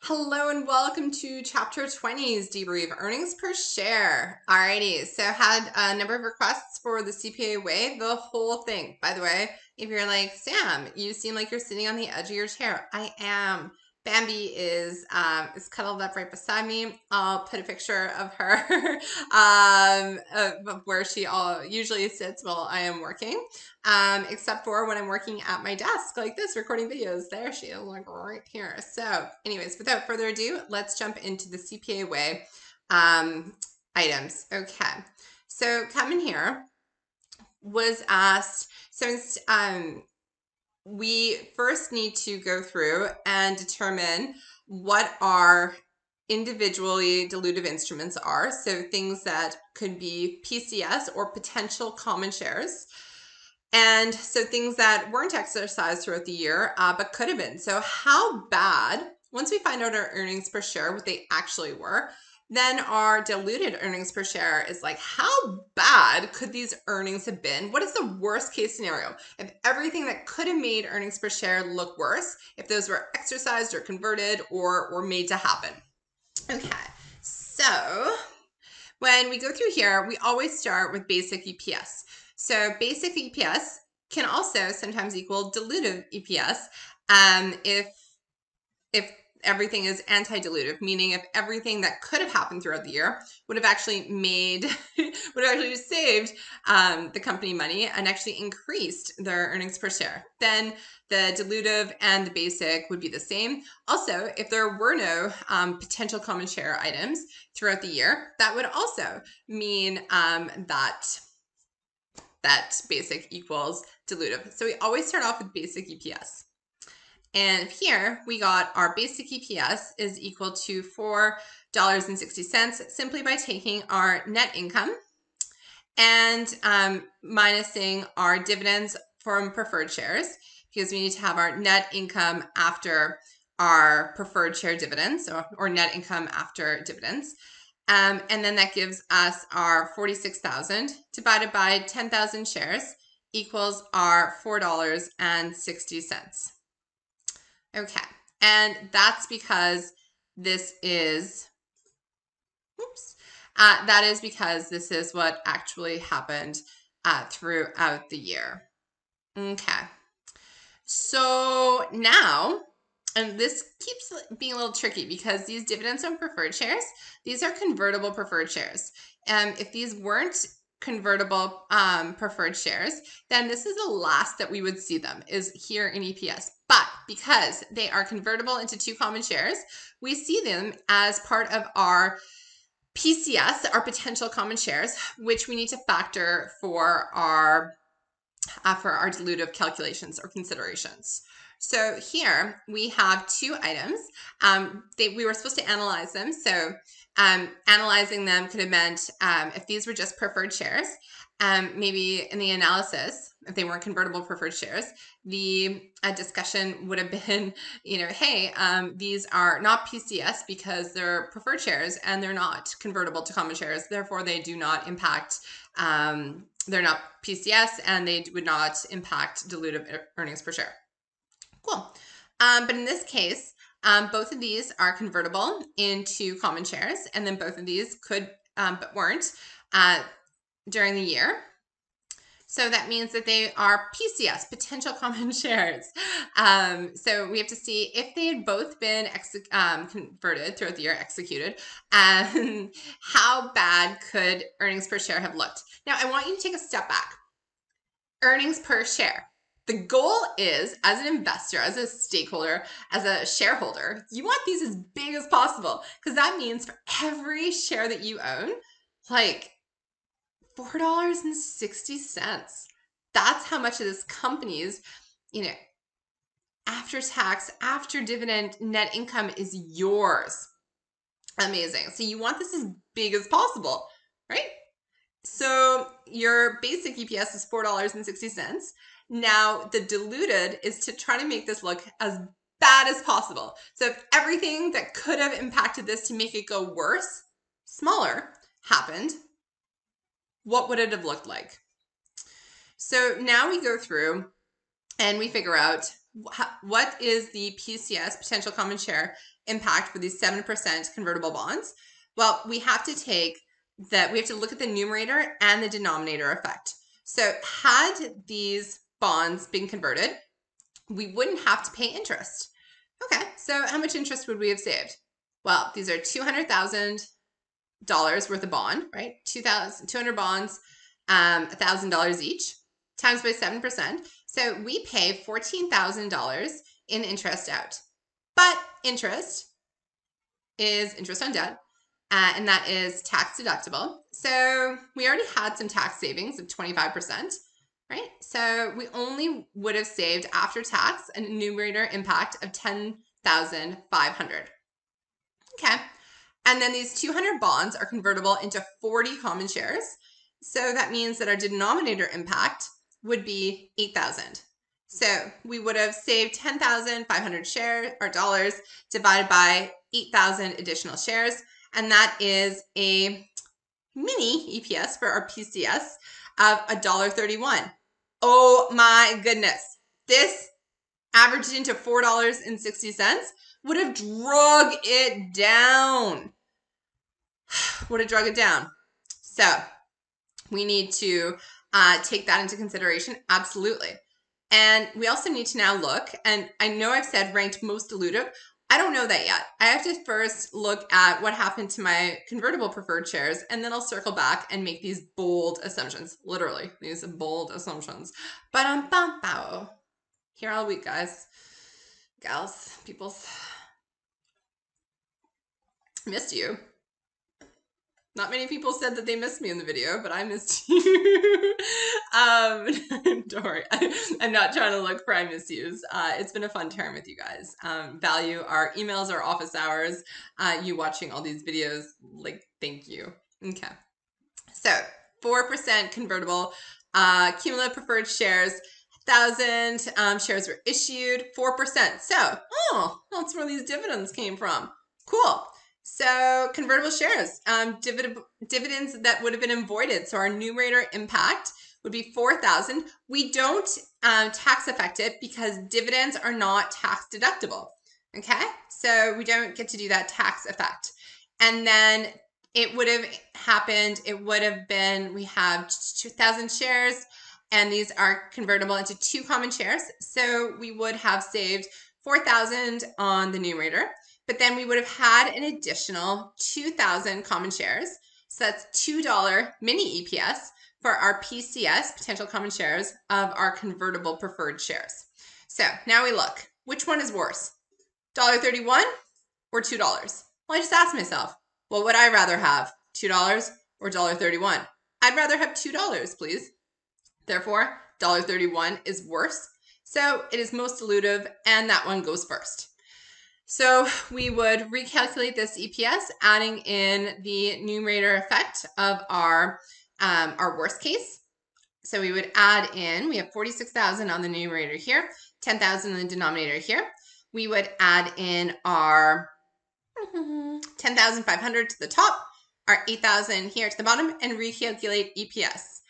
Hello and welcome to chapter 20's debrief earnings per share. Alrighty, so had a number of requests for the CPA way, the whole thing. By the way, if you're like, Sam, you seem like you're sitting on the edge of your chair. I am. Bambi is um, is cuddled up right beside me. I'll put a picture of her um, of where she all usually sits while I am working, um, except for when I'm working at my desk like this, recording videos. There she is, like right here. So, anyways, without further ado, let's jump into the CPA way um, items. Okay, so coming here was asked. So, um, we first need to go through and determine what our individually dilutive instruments are. So things that could be PCS or potential common shares. And so things that weren't exercised throughout the year, uh, but could have been. So how bad, once we find out our earnings per share, what they actually were, then our diluted earnings per share is like, how bad could these earnings have been? What is the worst case scenario? If everything that could have made earnings per share look worse, if those were exercised or converted or were made to happen. Okay, so when we go through here, we always start with basic EPS. So basic EPS can also sometimes equal dilutive EPS um, if if everything is anti-dilutive, meaning if everything that could have happened throughout the year would have actually made, would have actually saved um, the company money and actually increased their earnings per share, then the dilutive and the basic would be the same. Also, if there were no um, potential common share items throughout the year, that would also mean um, that that basic equals dilutive. So we always start off with basic EPS. And here we got our basic EPS is equal to $4.60 simply by taking our net income and um, minusing our dividends from preferred shares because we need to have our net income after our preferred share dividends or, or net income after dividends. Um, and then that gives us our 46,000 divided by 10,000 shares equals our $4.60. Okay. And that's because this is, oops, uh, that is because this is what actually happened uh, throughout the year. Okay. So now, and this keeps being a little tricky because these dividends on preferred shares, these are convertible preferred shares. And um, if these weren't convertible um, preferred shares, then this is the last that we would see them is here in EPS. But because they are convertible into two common shares, we see them as part of our PCS, our potential common shares, which we need to factor for our uh, for our dilutive calculations or considerations. So here we have two items. Um, they, we were supposed to analyze them. So um, analyzing them could have meant um, if these were just preferred shares, um, maybe in the analysis, if they weren't convertible preferred shares, the uh, discussion would have been, you know, hey, um, these are not PCS because they're preferred shares and they're not convertible to common shares. Therefore, they do not impact, um, they're not PCS and they would not impact dilutive earnings per share. Cool. Um, but in this case, um, both of these are convertible into common shares, and then both of these could, um, but weren't, uh, during the year. So that means that they are PCS, potential common shares. Um, so we have to see if they had both been um, converted throughout the year, executed, and how bad could earnings per share have looked. Now, I want you to take a step back. Earnings per share. The goal is, as an investor, as a stakeholder, as a shareholder, you want these as big as possible because that means for every share that you own, like $4.60. That's how much of this company's, you know, after tax, after dividend net income is yours. Amazing. So you want this as big as possible, right? So your basic EPS is $4.60. Now, the diluted is to try to make this look as bad as possible. So if everything that could have impacted this to make it go worse, smaller, happened, what would it have looked like? So now we go through and we figure out what is the PCS, potential common share, impact for these 7% convertible bonds? Well, we have to take that, we have to look at the numerator and the denominator effect. So had these bonds being converted, we wouldn't have to pay interest. Okay, so how much interest would we have saved? Well, these are $200,000 worth of bond, right? 2,000, 200 bonds, um, $1,000 each, times by 7%. So we pay $14,000 in interest out. But interest is interest on debt, uh, and that is tax deductible. So we already had some tax savings of 25% right? So we only would have saved after tax a numerator impact of 10,500. Okay. And then these 200 bonds are convertible into 40 common shares. So that means that our denominator impact would be 8,000. So we would have saved 10,500 shares or dollars divided by 8,000 additional shares. and that is a mini EPS for our PCS of $1.31. Oh my goodness. This averaged into $4.60 would have drug it down. would have drug it down. So we need to uh, take that into consideration. Absolutely. And we also need to now look, and I know I've said ranked most dilutive. I don't know that yet. I have to first look at what happened to my convertible preferred shares, and then I'll circle back and make these bold assumptions. Literally, these bold assumptions. But um, bum, bow. Here all week, guys, gals, peoples. Missed you. Not many people said that they missed me in the video, but I missed you. um, don't worry. I, am not trying to look for I miss yous. Uh, it's been a fun term with you guys. Um, value our emails, our office hours, uh, you watching all these videos. Like, thank you. Okay. So, 4% convertible, uh, cumulative preferred shares, 1,000 um, shares were issued, 4%. So, oh, that's where these dividends came from. Cool. So convertible shares, um, divid- dividends that would have been avoided. So our numerator impact would be 4,000. We don't um, tax affect it because dividends are not tax deductible. Okay, so we don't get to do that tax effect. And then it would have happened, it would have been, we have 2,000 shares and these are convertible into two common shares. So we would have saved 4,000 on the numerator but then we would have had an additional 2,000 common shares. So that's $2 mini EPS for our PCS, potential common shares, of our convertible preferred shares. So now we look. Which one is worse? $1.31 or $2? Well, I just asked myself, what would I rather have? $2 or $1.31? I'd rather have $2, please. Therefore, $1.31 is worse. So it is most dilutive, and that one goes first. So we would recalculate this EPS, adding in the numerator effect of our, um, our worst case. So we would add in, we have 46,000 on the numerator here, 10,000 in the denominator here. We would add in our 10,500 to the top, our 8,000 here to the bottom, and recalculate EPS.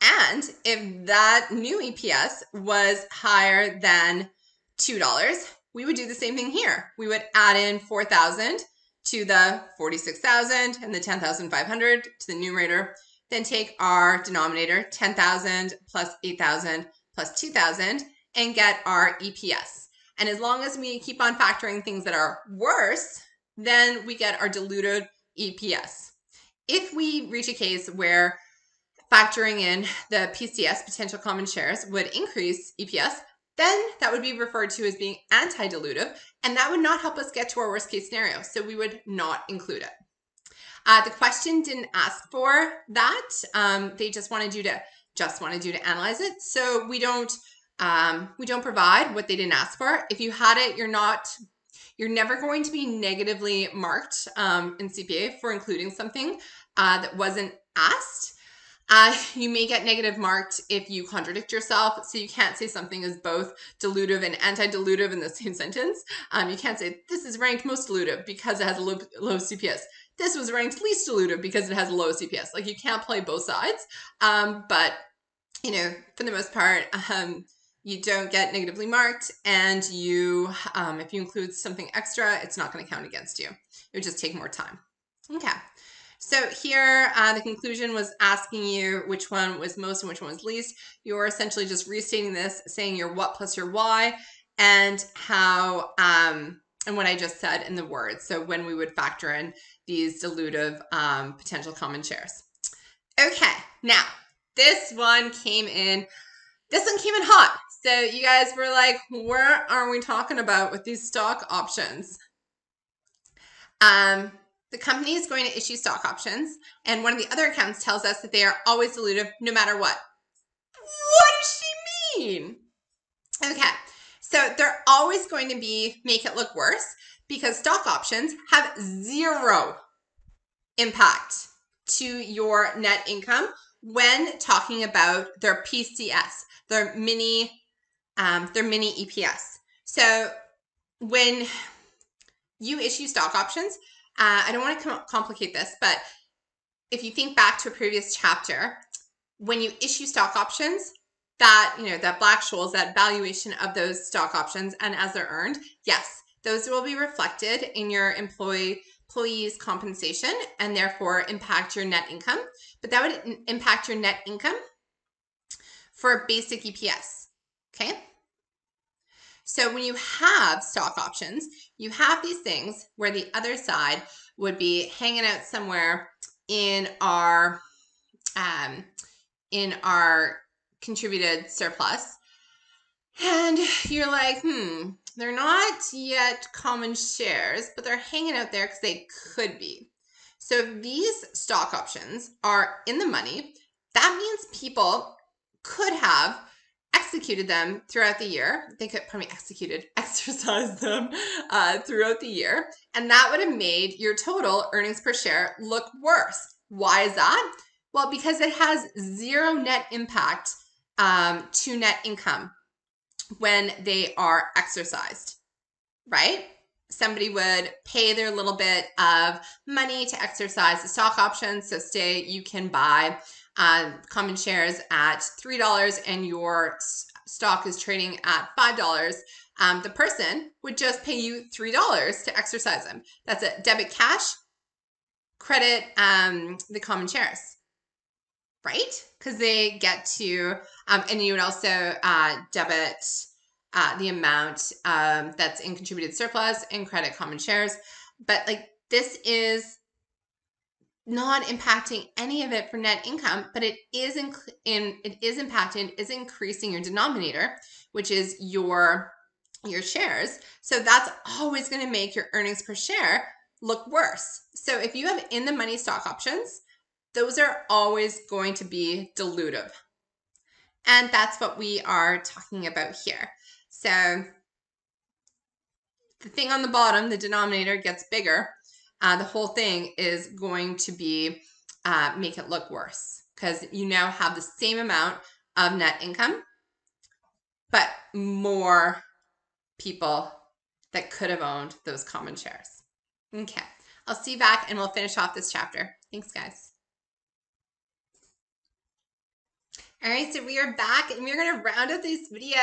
And if that new EPS was higher than $2, we would do the same thing here. We would add in 4,000 to the 46,000 and the 10,500 to the numerator, then take our denominator, 10,000 plus 8,000 plus 2,000, and get our EPS. And as long as we keep on factoring things that are worse, then we get our diluted EPS. If we reach a case where factoring in the PCS, potential common shares, would increase EPS, then that would be referred to as being anti-dilutive, and that would not help us get to our worst case scenario. So we would not include it. Uh, the question didn't ask for that. Um, they just wanted you to just wanted you to analyze it. So we don't um, we don't provide what they didn't ask for. If you had it, you're not you're never going to be negatively marked um, in CPA for including something uh, that wasn't asked. Uh, you may get negative marked if you contradict yourself. So you can't say something is both dilutive and anti-dilutive in the same sentence. Um, you can't say this is ranked most dilutive because it has a low, low CPS. This was ranked least dilutive because it has a low CPS. Like you can't play both sides. Um, but you know, for the most part, um, you don't get negatively marked, and you, um, if you include something extra, it's not going to count against you. It would just take more time. Okay. So here, uh, the conclusion was asking you which one was most and which one was least. You're essentially just restating this, saying your what plus your why, and how, um, and what I just said in the words. So when we would factor in these dilutive um, potential common shares. Okay, now this one came in. This one came in hot. So you guys were like, where are we talking about with these stock options? Um, the company is going to issue stock options, and one of the other accounts tells us that they are always dilutive no matter what. What does she mean? Okay, so they're always going to be make it look worse because stock options have zero impact to your net income when talking about their PCS, their mini, um, their mini EPS. So when you issue stock options, uh, I don't want to com- complicate this, but if you think back to a previous chapter, when you issue stock options, that, you know, that Black-Scholes, that valuation of those stock options and as they're earned, yes, those will be reflected in your employee employees compensation and therefore impact your net income. But that would impact your net income for basic EPS. Okay. So when you have stock options, you have these things where the other side would be hanging out somewhere in our um, in our contributed surplus. And you're like, hmm, they're not yet common shares, but they're hanging out there because they could be. So if these stock options are in the money, that means people could have executed them throughout the year. They could probably executed, exercise them uh, throughout the year. And that would have made your total earnings per share look worse. Why is that? Well, because it has zero net impact um, to net income when they are exercised, right? Somebody would pay their little bit of money to exercise the stock options. So, say you can buy uh, common shares at $3 and your stock is trading at $5. Um, the person would just pay you $3 to exercise them. That's a debit cash, credit um, the common shares right? Because they get to, um, and you would also uh, debit uh, the amount um, that's in contributed surplus and credit common shares. But like this is not impacting any of it for net income, but it is in, in it is impacting is increasing your denominator, which is your your shares. So that's always going to make your earnings per share look worse. So if you have in the money stock options, those are always going to be dilutive. And that's what we are talking about here. So the thing on the bottom, the denominator gets bigger. Uh, the whole thing is going to be uh, make it look worse because you now have the same amount of net income, but more people that could have owned those common shares. Okay, I'll see you back and we'll finish off this chapter. Thanks, guys. All right, so we are back and we're gonna round up this video.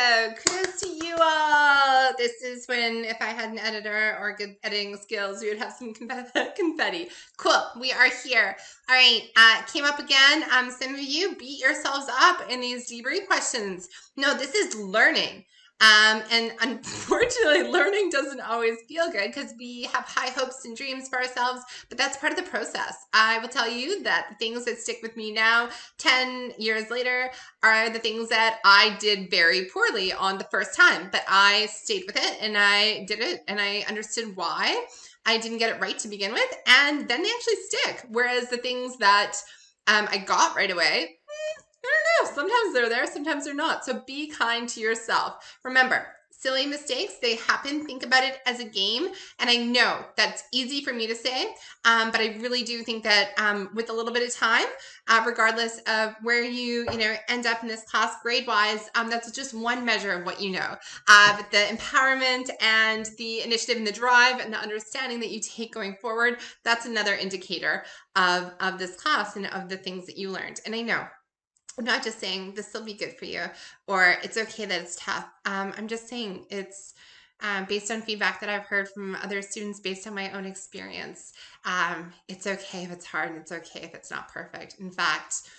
Kudos to you all. This is when if I had an editor or good editing skills, we would have some confetti. Cool, we are here. All right, uh, came up again. Um, some of you beat yourselves up in these debrief questions. No, this is learning. Um, and unfortunately, learning doesn't always feel good because we have high hopes and dreams for ourselves, but that's part of the process. I will tell you that the things that stick with me now, 10 years later, are the things that I did very poorly on the first time, but I stayed with it and I did it and I understood why I didn't get it right to begin with. And then they actually stick. Whereas the things that um, I got right away, I don't know. Sometimes they're there, sometimes they're not. So be kind to yourself. Remember, silly mistakes, they happen. Think about it as a game. And I know that's easy for me to say, um, but I really do think that um, with a little bit of time, uh, regardless of where you, you know, end up in this class grade wise, um, that's just one measure of what you know. Uh, but the empowerment and the initiative and the drive and the understanding that you take going forward, that's another indicator of, of this class and of the things that you learned. And I know Not just saying this will be good for you or it's okay that it's tough. Um, I'm just saying it's um, based on feedback that I've heard from other students, based on my own experience. Um, it's okay if it's hard and it's okay if it's not perfect. In fact,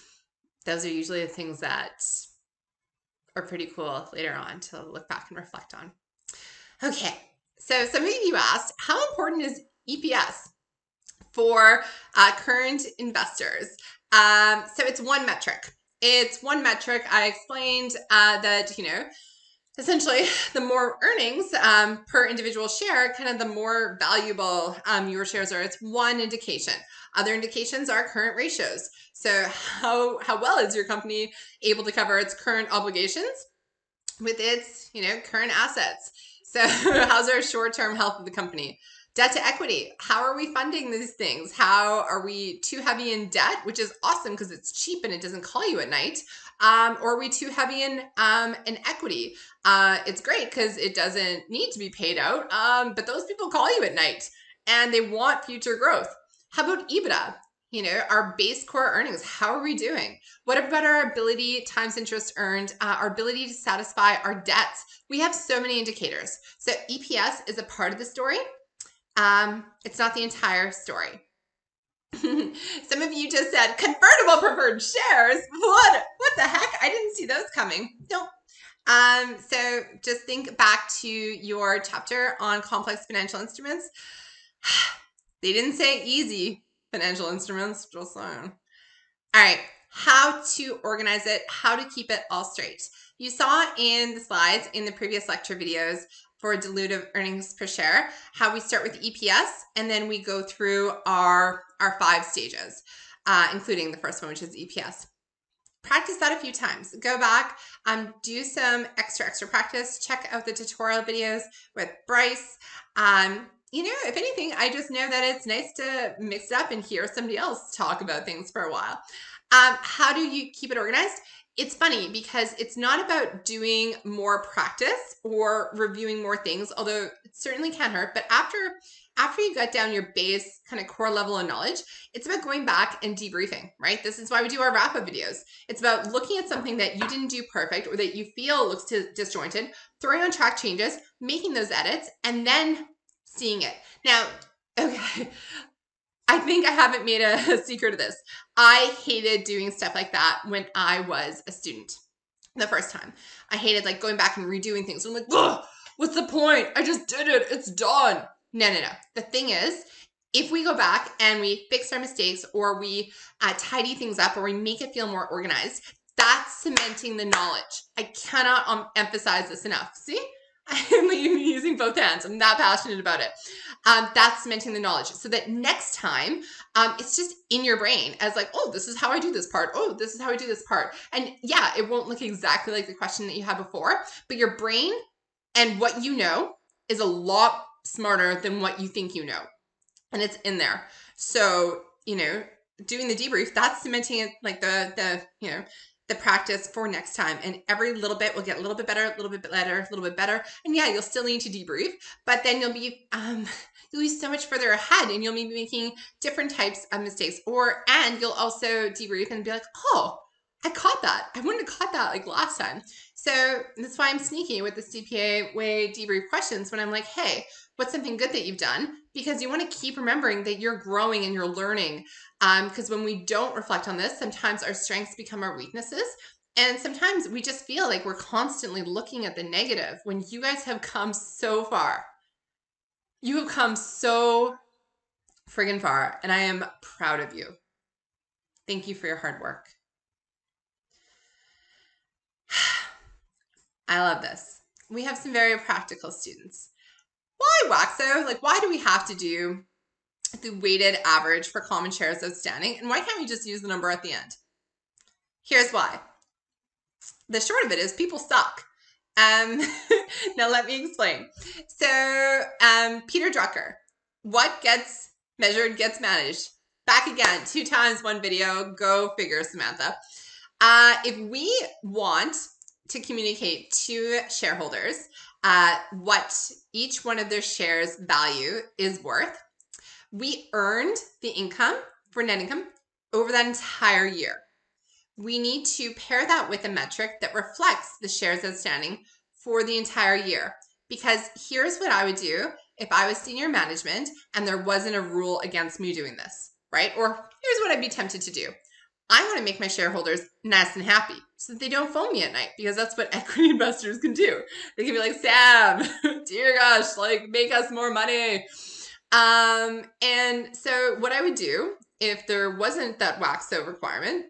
those are usually the things that are pretty cool later on to look back and reflect on. Okay, so some of you asked, how important is EPS for uh, current investors? Um, so it's one metric. It's one metric. I explained uh, that, you know, essentially the more earnings um, per individual share, kind of the more valuable um, your shares are. It's one indication. Other indications are current ratios. So how, how well is your company able to cover its current obligations with its, you know, current assets? So how's our short-term health of the company? Debt to equity. How are we funding these things? How are we too heavy in debt, which is awesome because it's cheap and it doesn't call you at night? Um, or are we too heavy in um, in equity? Uh, it's great because it doesn't need to be paid out, um, but those people call you at night and they want future growth. How about EBITDA? You know, our base core earnings, how are we doing? What about our ability times interest earned, uh, our ability to satisfy our debts? We have so many indicators. So EPS is a part of the story. Um, it's not the entire story. Some of you just said convertible preferred shares. What? What the heck? I didn't see those coming. Nope. Um, so just think back to your chapter on complex financial instruments. they didn't say easy financial instruments, just saying. All right, how to organize it, how to keep it all straight. You saw in the slides in the previous lecture videos for dilutive earnings per share, how we start with EPS and then we go through our, our five stages, uh, including the first one, which is EPS. Practice that a few times. Go back, um, do some extra, extra practice. Check out the tutorial videos with Bryce. Um, you know, if anything, I just know that it's nice to mix it up and hear somebody else talk about things for a while. Um, how do you keep it organized? It's funny because it's not about doing more practice or reviewing more things, although it certainly can hurt. But after after you got down your base kind of core level of knowledge, it's about going back and debriefing, right? This is why we do our wrap up videos. It's about looking at something that you didn't do perfect or that you feel looks disjointed, throwing on track changes, making those edits, and then seeing it. Now, okay, I think I haven't made a, secret of this. I hated doing stuff like that when I was a student the first time. I hated like going back and redoing things. I'm like, what's the point? I just did it. It's done. No, no, no. The thing is, if we go back and we fix our mistakes or we uh, tidy things up or we make it feel more organized, that's cementing the knowledge. I cannot um, emphasize this enough. See? I'm using both hands. I'm that passionate about it. Um, that's cementing the knowledge so that next time um, it's just in your brain as like, oh, this is how I do this part. Oh, this is how I do this part. And yeah, it won't look exactly like the question that you had before, but your brain and what you know is a lot smarter than what you think you know. And it's in there. So, you know, doing the debrief, that's cementing it like the the, you know, the practice for next time. And every little bit will get a little bit better, a little bit better, a little bit better. And yeah, you'll still need to debrief, but then you'll be um you'll be so much further ahead and you'll be making different types of mistakes. Or and you'll also debrief and be like, oh, I caught that. I wouldn't have caught that like last time. So that's why I'm sneaky with the CPA way debrief questions when I'm like, hey, what's something good that you've done? Because you want to keep remembering that you're growing and you're learning. Because um, when we don't reflect on this, sometimes our strengths become our weaknesses. And sometimes we just feel like we're constantly looking at the negative when you guys have come so far. You have come so friggin' far, and I am proud of you. Thank you for your hard work. I love this. We have some very practical students why WACSO? Like, why do we have to do the weighted average for common shares outstanding? And why can't we just use the number at the end? Here's why. The short of it is people suck. Um, now let me explain. So, um, Peter Drucker, what gets measured gets managed. Back again, two times one video. Go figure, Samantha. Uh, if we want to communicate to shareholders uh, what each one of their shares value is worth. We earned the income for net income over that entire year. We need to pair that with a metric that reflects the shares outstanding for the entire year. Because here's what I would do if I was senior management and there wasn't a rule against me doing this, right? Or here's what I'd be tempted to do. I want to make my shareholders nice and happy so that they don't phone me at night because that's what equity investors can do. They can be like, Sam, dear gosh, like make us more money. Um, and so what I would do if there wasn't that WACSO requirement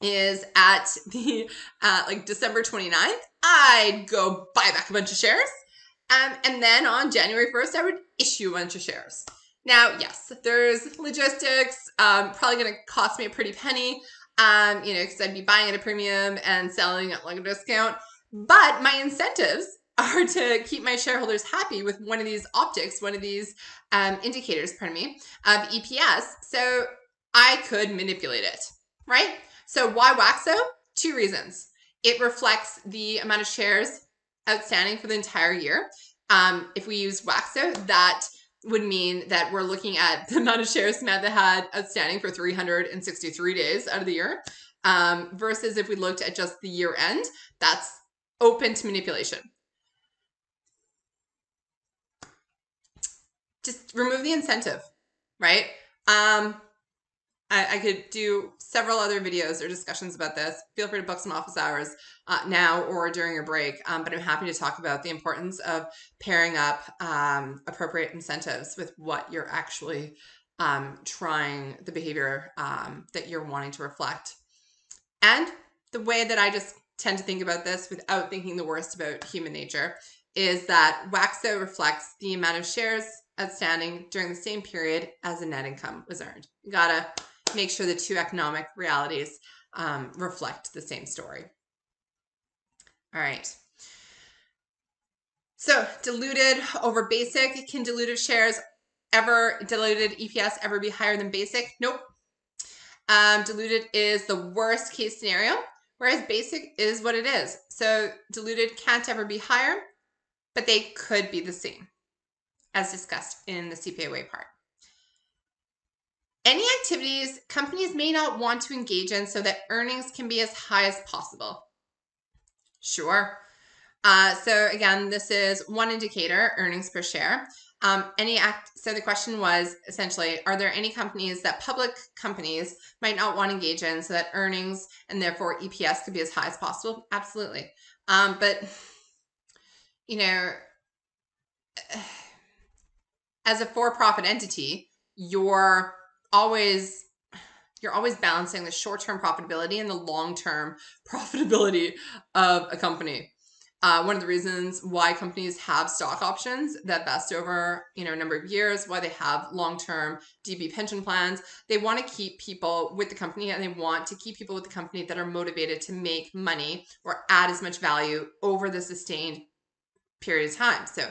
is at the uh, like December 29th, I'd go buy back a bunch of shares. Um, and then on January 1st, I would issue a bunch of shares. Now, yes, there's logistics, um, probably going to cost me a pretty penny um, you know, because I'd be buying at a premium and selling at like a discount. But my incentives are to keep my shareholders happy with one of these optics, one of these um, indicators, pardon me, of EPS. So I could manipulate it, right? So why WACSO? Two reasons. It reflects the amount of shares outstanding for the entire year. Um, if we use WACSO, that would mean that we're looking at the amount of shares Samantha had outstanding for 363 days out of the year. Um, versus if we looked at just the year end, that's open to manipulation. Just remove the incentive, right? Um, I, I, could do several other videos or discussions about this. Feel free to book some office hours uh, now or during your break. Um, but I'm happy to talk about the importance of pairing up um, appropriate incentives with what you're actually um, trying the behavior um, that you're wanting to reflect. And the way that I just tend to think about this without thinking the worst about human nature is that WACSO reflects the amount of shares outstanding during the same period as the net income was earned. You gotta make sure the two economic realities um, reflect the same story. All right. So diluted over basic, can diluted shares ever, diluted EPS ever be higher than basic? Nope. Um, diluted is the worst case scenario, whereas basic is what it is. So diluted can't ever be higher, but they could be the same as discussed in the CPA part. Any activities companies may not want to engage in so that earnings can be as high as possible. Sure. Uh, so again, this is one indicator, earnings per share. Um, any act. So the question was essentially, are there any companies that public companies might not want to engage in so that earnings and therefore EPS could be as high as possible? Absolutely. Um, but you know, as a for-profit entity, you're always you're always balancing the short-term profitability and the long-term profitability of a company. Uh, one of the reasons why companies have stock options that vest over you know a number of years, why they have long-term DB pension plans, they want to keep people with the company and they want to keep people with the company that are motivated to make money or add as much value over the sustained period of time. So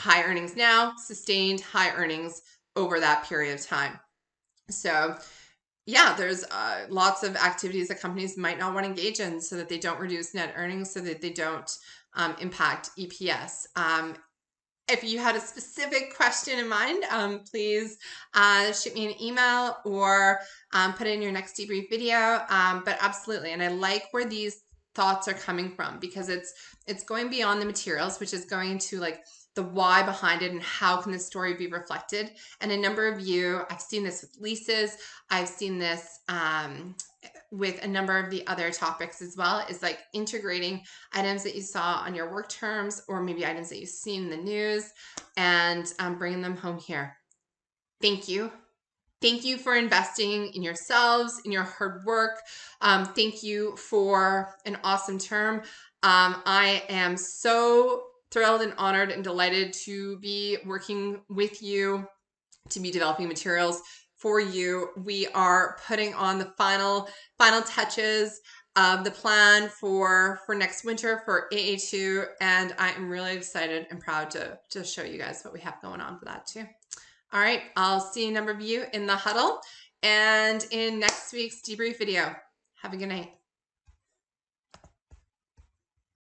high earnings now, sustained high earnings over that period of time. So yeah, there's uh, lots of activities that companies might not want to engage in so that they don't reduce net earnings, so that they don't um, impact EPS. Um, if you had a specific question in mind, um, please uh, shoot me an email or um, put it in your next debrief video. Um, but absolutely, and I like where these thoughts are coming from because it's it's going beyond the materials, which is going to like the why behind it and how can the story be reflected. And a number of you, I've seen this with leases, I've seen this um, with a number of the other topics as well, is like integrating items that you saw on your work terms or maybe items that you've seen in the news and um, bringing them home here. Thank you. Thank you for investing in yourselves, in your hard work. Um, thank you for an awesome term. Um, I am so thrilled and honored and delighted to be working with you to be developing materials for you. We are putting on the final final touches of the plan for for next winter for AA2 and I am really excited and proud to to show you guys what we have going on for that too. All right, I'll see a number of you in the huddle and in next week's debrief video. Have a good night.